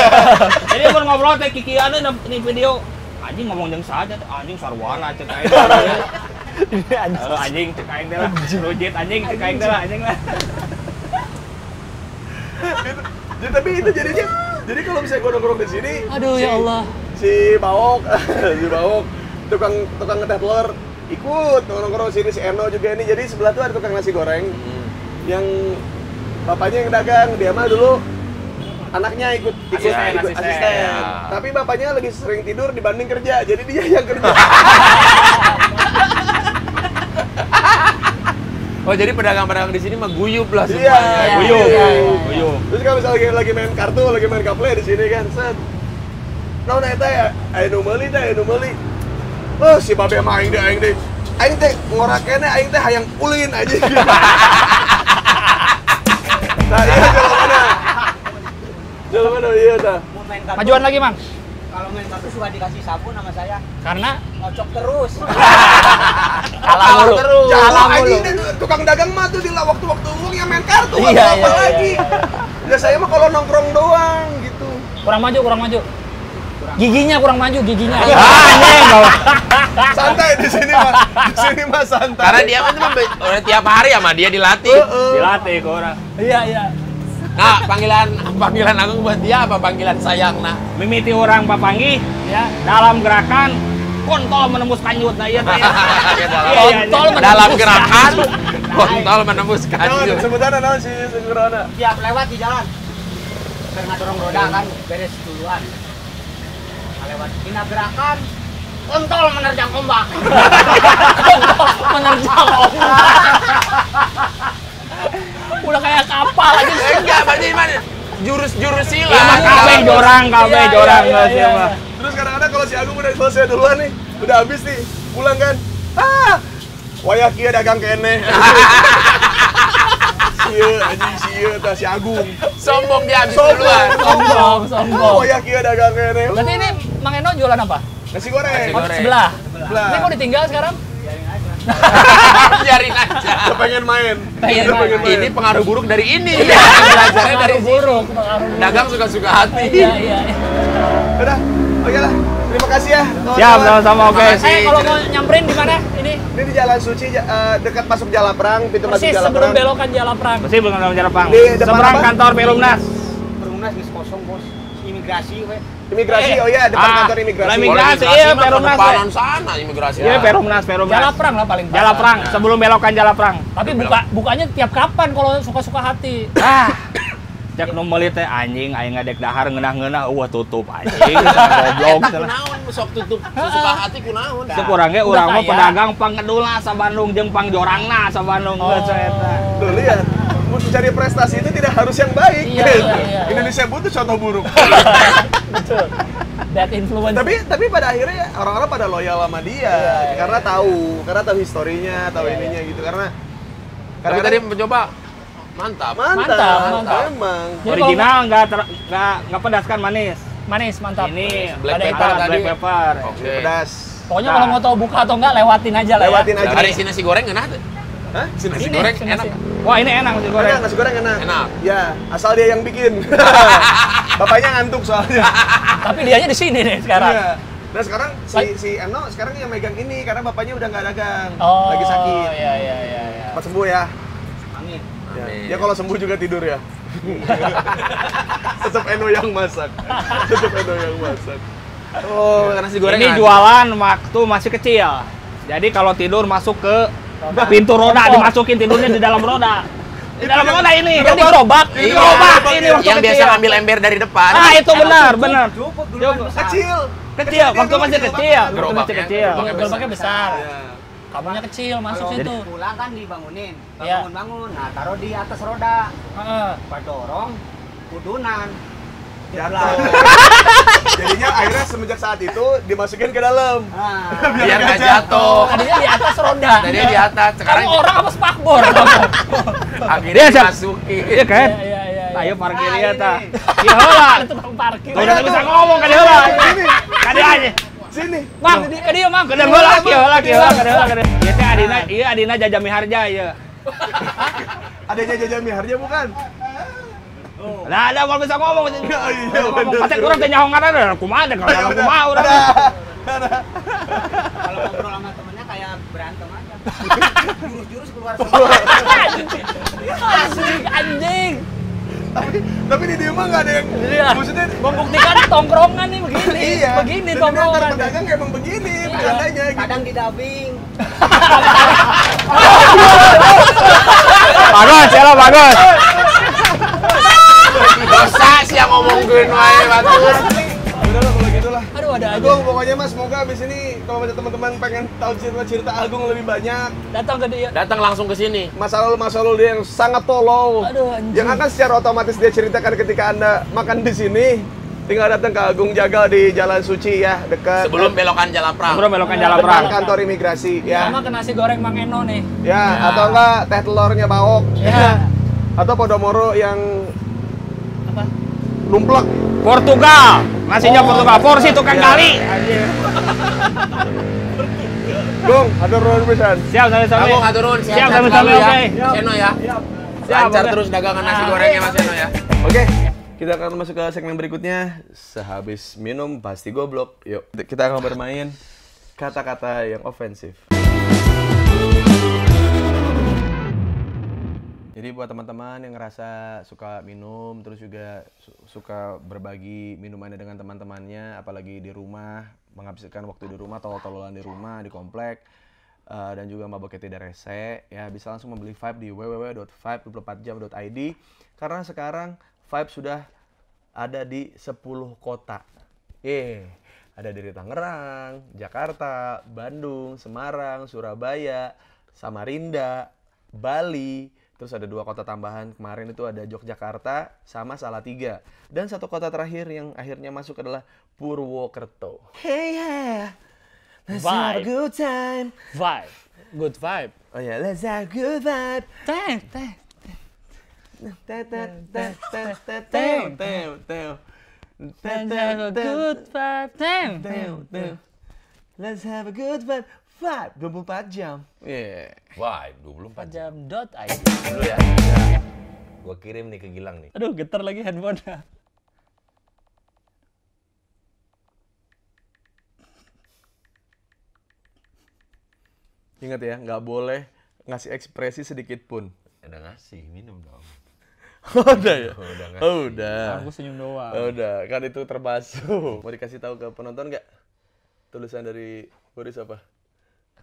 Jadi pun ngobrol teh kikian ini video anjing ngomong jeung saja teh anjing sarwana cek aing. Eh, anjing cek aing teh lah. Rujit anjing cek aing teh lah anjing lah. Jadi, tapi itu jadinya jadi kalau misalnya gue nongkrong di sini Aduh si, ya Allah. si Bawok si Bawok tukang tukang ngeteh telur ikut nongkrong sini si Eno juga ini jadi sebelah tuh ada tukang nasi goreng yang bapaknya yang dagang dia mah dulu anaknya ikut ikut, Asisten, ikut asisten. asisten. Ya. tapi bapaknya lebih sering tidur dibanding kerja jadi dia yang kerja Oh jadi pedagang-pedagang di sini mah guyup lah Iya, semuanya. iya, Guyup. iya, iya. Guyup. Terus kalau misalnya lagi, lagi main kartu, lagi main kaple di sini kan, set. Nah, eta ya, ayo nu meuli teh, ayo nu meuli. Oh, si babe mah aing deh, aing deh. Aing teh ngorakene aing teh hayang ulin aja. nah, iya jalan mana? Jalan mana iya tah? Mau main kartu, Majuan lagi, Mang. Kalau main kartu suka dikasih sabun sama saya. Karena Ngocok terus. kalah mulu. terus. Kalah mulu. tukang dagang mah tuh di waktu-waktu luang yang main kartu, Iya, iya, apa iya, lagi. Ya saya mah kalau nongkrong doang gitu. Kurang maju, kurang maju. Giginya kurang maju, giginya. Santai di sini mah. Di sini mah santai. Karena dia kan cuma tiap hari sama dia dilatih. Dilatih ke orang. Iya, iya. Nah, panggilan panggilan Agung buat dia apa panggilan sayang nah? Mimiti orang papangi ya dalam gerakan kontol menembus kanyut nah iya teh. Ya, dalam- Iya, iya, Kontol iya. dalam menembus gerakan kontol menembus kayu. sebutan naon si Senggerana. Tiap lewat di jalan. Karena dorong roda kan beres duluan. Nah, lewat dina gerakan kontol menerjang ombak. Menerjang ombak. Udah kayak kapal aja. Eh, Enggak, berarti mana? Jurus-jurus silat. Iya, Mas, Kabeh jorang, kabeh Iya, iya, jorang iya, iya, ya mah. Terus kadang-kadang kalau si Agung udah selesai duluan nih, udah habis nih, pulang kan. Ah, wayah kia dagang kene. kieu anjing si ieu tah si Agung. Sombong dia habis Sombong. duluan. Sombong, sombong. Oh ya kieu dagang kene. Berarti ini Mang Eno jualan apa? Nasi goreng. Oh, goreng. sebelah. Sebelah. Ini kok ditinggal sekarang? Biarin aja. Dia pengen main. Pengen Dia main. Ini pengaruh buruk dari ini. Belajarnya dari Pengaruh buruk, dagang suka-suka hati. Iya, iya. Udah. Oke lah. Terima kasih ya. Siap, sama-sama oke. Eh, kalau mau nyamperin di mana? Ini Ini di Jalan Suci eh, dekat masuk Jalaprang, pintu masuk persis sebelum belokan Jalaprang. Masih belum dalam jalan pang. Di depan Seberang apa? kantor Perumnas. Perumnas geus kosong, Bos. Imigrasi we. Imigrasi, oh iya depan Ah, kantor imigrasi. imigrasi. iya, Perumnas, kedepanan sana imigrasi. Iya, Ah. Perumnas, Perumnas. Jalaprang lah paling Jalan perang, sebelum belokan jalan perang. Tapi buka bukanya tiap kapan kalau suka-suka hati. Ah. Cek meuli teh anjing aing ngadek dahar ngeunah-ngeunah eueuh tutup anjing. Goblok. Kunaon sok tutup suka hati kunaon. Sekurang ge Udah urang mah pedagang pangedula sa Bandung jeung pangjorangna sa Bandung Oh. geus eta. Tuh lihat, mencari prestasi itu tidak harus yang baik. Iya, iya, iya. Indonesia butuh contoh buruk. Betul. Bad influence. tapi tapi pada akhirnya ya, orang-orang pada loyal sama dia Iya, karena tahu, karena tahu historinya, tahu Iya, ininya gitu karena Tapi tadi mencoba mantap. mantap, Mantap, mantap. emang. Jadi Original enggak enggak enggak pedas kan manis. manis, mantap. Ini Black Ada pepper tadi. black pepper. Oke. Pedas. Pokoknya Nah. kalau mau tahu buka atau enggak lewatin aja lah Lewatin ya. aja. Ada isi nasi goreng enak tuh. Hah? Si nasi Ini, goreng si enak. Wah, ini enak nasi goreng. Enak, nasi goreng enak. Enak. Ya, asal dia yang bikin. Bapaknya ngantuk soalnya. Tapi dianya di sini nih sekarang. Iya. Nah sekarang si, si Eno sekarang yang megang ini karena bapaknya udah nggak dagang, Oh, lagi sakit. Iya, iya, iya, iya. Cepat sembuh ya. Amin. Ya, Amin. ya kalau sembuh juga tidur ya. Tetap Eno yang masak. Tetap Eno yang masak. Oh, nasi goreng. Ini jualan waktu masih kecil. Jadi kalau tidur masuk ke pintu roda Roda. dimasukin tidurnya di dalam roda. Di dalam roda ini. Yang digerobak. Iya, Gerobak ini waktu yang biasa ngambil ember dari depan. Ah, itu benar, benar. Kecil. Kecil, waktu masih kecil. Waktu masih Gerobaknya. kecil. Gerobaknya besar. Ya. Kamunya kecil masuk Kalau situ. pulang kan dibangunin. Iya. Bangun-bangun. Nah, taruh di atas roda. Heeh. Dorong, kudunan. Jatuh. Jadinya akhirnya semenjak saat itu dimasukin ke dalam. Nah, Biar nggak jatuh. Tadinya di atas roda. Tadinya di atas, sekarang Kamu orang apa spakbor? akhirnya siap. dimasukin. Iya kan? Iya, iya, iya. Ayo parkir Nah, ya ini. ta. Ya heula. Ada tukang parkir. Udah bisa ngomong kan heula. Sini, Kan aja. sini. Mang, ke dia mang, ke dia heula, ke heula, ke heula, ke dia. Ieu teh adina, ieu adina Jaja Miharja ieu. Adanya Jaja Miharja bukan? Lah ada mau bisa ngomong. iya, Ngomong patek urang teh nyaho ngaranna kumaha deh kalau kumaha urang. kalau ngobrol sama temennya kayak berantem aja. Jurus-jurus keluar semua. Asli anjing. tapi tapi di dia mah nggak ada yang Iya. maksudnya Membuktikan tongkrongan nih begini. iya Begini tongkrongan. antar pedagang emang begini bercandanya gitu Kadang di dubbing. Bagus, ya lo bagus. Dosa sih yang ngomongin wae batur. udah lah kalau gitu lah Aduh ada aja. Agung pokoknya mas semoga abis ini kalau ada teman-teman pengen tahu cerita-cerita Agung lebih banyak Datang ke dia. Datang langsung ke sini. masa lalu masa lalu dia yang sangat tolol Aduh anjing. yang akan secara otomatis dia ceritakan ketika anda makan di sini tinggal datang ke Agung Jagal di Jalan Suci ya dekat Sebelum belokan jalan perang. Bro belokan jalan perang. kantor imigrasi ya Sama ke nasi goreng Mang Eno nih. ya atau enggak teh telurnya bawok Ya. atau podomoro yang? Lumplek Portugal. Nasinya Portugal. Porsi tukang Ya. kali. Gung, ada ruang pisan. Siap sami-sami. Kamu nggak turun, Siap sehat-sehat sami-sami ya. oke. Mas Eno ya. Siap, Lancar terus dagangan nasi gorengnya Mas Eno ya. Oke, kita akan masuk ke segmen berikutnya. Sehabis minum pasti goblok. Yuk, kita akan bermain kata-kata yang ofensif. Jadi buat teman-teman yang ngerasa suka minum, terus juga su- suka berbagi minumannya dengan teman-temannya, apalagi di rumah, menghabiskan waktu di rumah, tolol-tololan di rumah, di komplek, eh, dan juga maboknya tidak rese, ya bisa langsung membeli Vibe di www.vibe24jam.id karena sekarang Vibe sudah ada di 10 kota. Eh, ada dari Tangerang, Jakarta, Bandung, Semarang, Surabaya, Samarinda, Bali, terus ada dua kota tambahan kemarin itu ada Yogyakarta sama Salatiga dan satu kota terakhir yang akhirnya masuk adalah Purwokerto. Hey yeah, let's have a Vibe. good time. Vibe. Good vibe. Oh ya, let's have a good vibe. Vibe. Teo, teo. Let's have a good vibe. Vibe 24 jam. Yeah. Vibe 24 jam. Jam dot ID. Dulu ya. Gua kirim nih ke Gilang nih. Aduh, getar lagi handphone. Ingat ya, nggak boleh ngasih ekspresi sedikit pun. Udah ngasih, minum dong. udah ya? Udah ngasih. Oh, udah. Aku senyum doang. Oh, udah, kan itu terbasuh. Mau dikasih tahu ke penonton nggak? Tulisan dari Boris apa?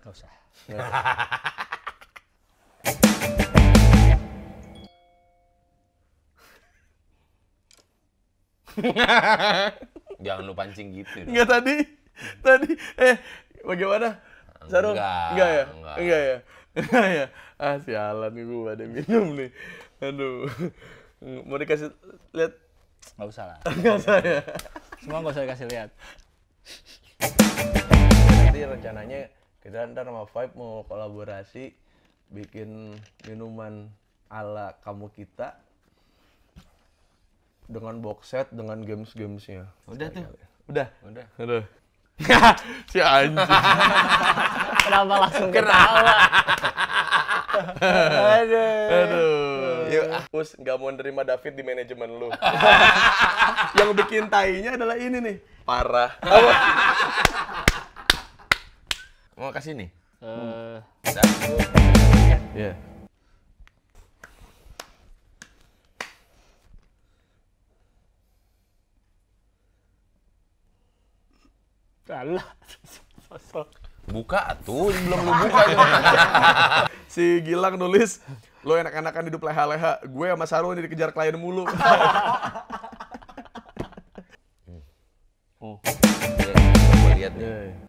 Gak usah. Jangan lu pancing gitu. dong. Enggak tadi. Tadi eh bagaimana? Sarung? Enggak, ya? enggak. Enggak ya? Enggak ya? Ah, sialan nih gua ada minum nih. Aduh. Mau dikasih lihat Gak usah lah. enggak saya. Semua gak usah dikasih lihat. Nanti rencananya kita ntar sama Vibe mau kolaborasi bikin minuman ala kamu kita dengan box set dengan games-gamesnya. Udah tuh. Udah. Udah. Aduh. si anjing. Kenapa langsung ketawa? Aduh. Yuk, Us nggak mau nerima David di manajemen lu. Yang bikin tainya adalah ini nih. Parah. Mau kasih nih. Eh, Udah. Iya. alah. Sosok. Buka tuh, belum lu buka itu. Si Gilang nulis, lo enak-enakan hidup leha-leha. Gue sama Sarul ini dikejar klien mulu. Ya, gua lihat nih. Iya,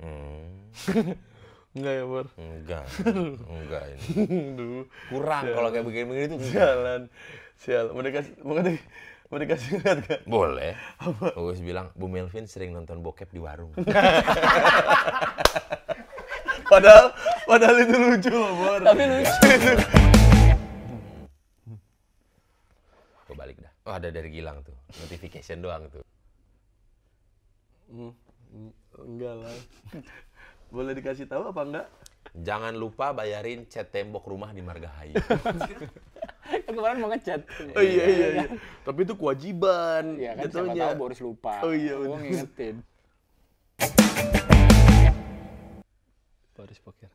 Hmm, Enggak ya, Bor? enggak. Enggak ini. Aduh. Kurang kalau kayak begini-begini tuh. Jalan. Sial. Mau dikasih, mau di, mau dikasih lihat gak? Boleh. Bagus bilang, Bu Melvin sering nonton bokep di warung. Padahal, padahal itu lucu loh, Bor. Tapi lucu. Gue balik dah. Oh ada dari Gilang tuh. Notification doang tuh. Enggak lah. Boleh dikasih tahu apa enggak? Jangan lupa bayarin cat tembok rumah di Margahayu. Kemarin mau ngechat. Oh iya iya iya. Tapi itu kewajiban. Iya kan siapa jatuhnya. tahu Boris lupa. Oh iya, Gua bener. ngingetin. Boris Pokir.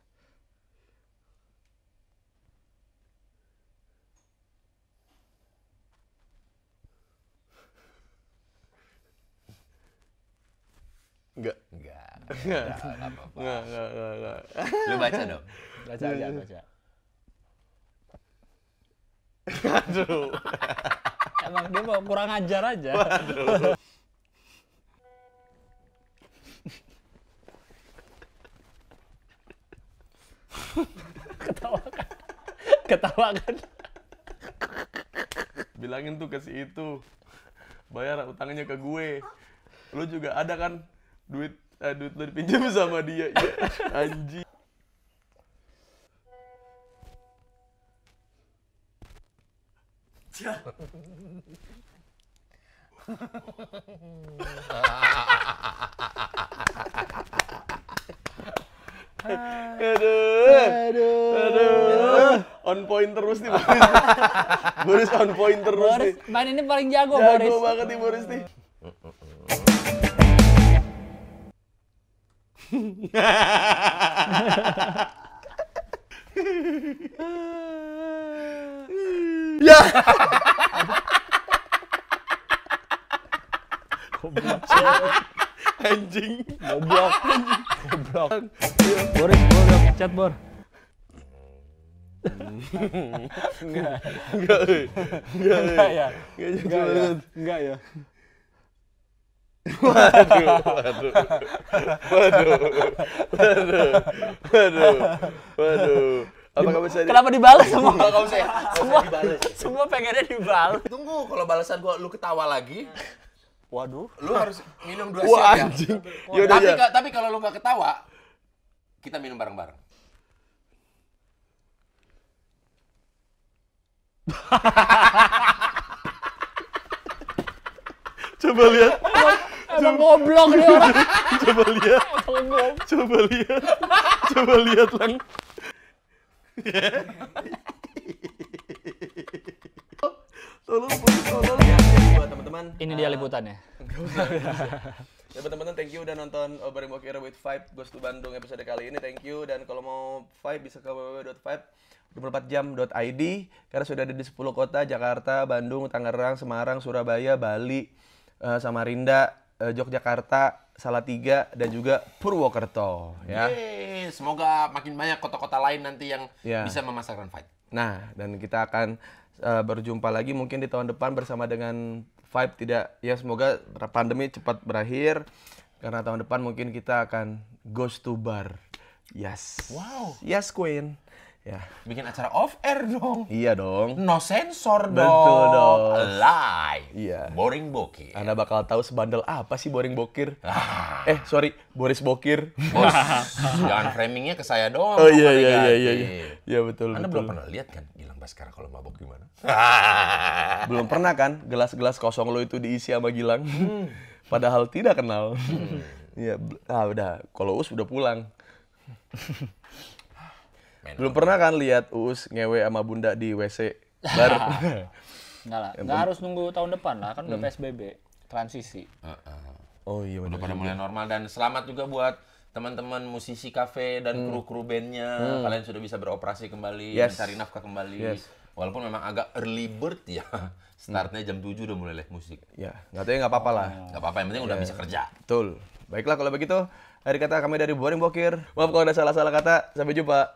Enggak. Enggak. Enggak. Enggak apa-apa. Enggak, enggak, enggak. Lu baca dong. Baca aja, baca. Aduh. Emang dia mau kurang ajar aja. Ketawa kan? Ketawa kan? Bilangin tuh ke si itu. Bayar utangnya ke gue. Lu juga ada kan duit eh, duit lu dipinjam sama dia. Ya, anjing. Aduh. Aduh. On point terus nih Boris. Boris on point terus nih. Boris, main ini paling jago, Boris. Jago banget nih Boris nih. Ya. Anjing. Goblok. Goblok. Boris, Boris, chat Bor. Enggak, eh. enggak, Enggak eh. ya? Enggak jadi Enggak ya? Enggak ya? Waduh, waduh, waduh, waduh, waduh, waduh. Bisa di... Kenapa dibalas semua? Enggak usah ya. semua, semua pengennya dibalas. Tunggu, kalau balasan gua lu ketawa lagi, Waduh. lu harus minum dua Wah, shot ya. anjing. Yaudah, Tapi, ya. tapi kalau lu nggak ketawa, kita minum bareng-bareng. Coba lihat, Emang goblok nih orang. coba lihat, coba lihat, coba lihat lang. Tolong, tolong. Buat teman-teman. Ini dia liputannya. Ya teman-teman thank you udah nonton Obering Bokir with Vibe Goes to Bandung episode kali ini thank you dan kalau mau Vibe bisa ke www.vibe24jam.id karena sudah ada di 10 kota Jakarta, Bandung, Tangerang, Semarang, Surabaya, Bali, eh, Samarinda, eh, Yogyakarta, Salatiga dan juga Purwokerto ya. Yeay, semoga makin banyak kota-kota lain nanti yang Ya. bisa memasarkan fight. Nah, dan kita akan eh, berjumpa lagi mungkin di tahun depan bersama dengan Vibe tidak ya semoga pandemi cepat berakhir karena tahun depan mungkin kita akan ghost to bar. Yes. Wow. Yes, Queen. Ya. Bikin acara off air dong. Iya dong. No sensor dong. Betul dong. Live. Iya. Boring bokeh. Anda bakal tahu sebandel apa sih Boring Bokir? Ah, Eh, sorry, Boris Bokir. bos, jangan framingnya ke saya doang. Oh dong, iya iya iya iya. iya. Iya betul Anda betul. belum pernah lihat kan Gilang Baskara kalau mabok gimana? Belum pernah kan gelas-gelas kosong lo itu diisi sama Gilang. Padahal tidak kenal. Iya, ah udah. Kalau Us udah pulang. Men. Belum pernah kan lihat Us ngewe sama Bunda di WC bar. Enggak lah, enggak harus nunggu tahun depan lah, kan udah PSBB, transisi. Heeh. oh iya Udah pada mulai normal dan selamat juga buat teman-teman musisi kafe dan kru-kru bandnya kalian sudah bisa beroperasi kembali Yes. mencari nafkah kembali Yes. walaupun memang agak early bird ya startnya jam 7 udah mulai live musik Ya, nggak tahu ya nggak apa-apa lah. nggak apa-apa yang penting udah bisa kerja Betul. Baiklah kalau begitu, hari kata kami dari Boring Bokir. Maaf kalau ada salah-salah kata. Sampai jumpa.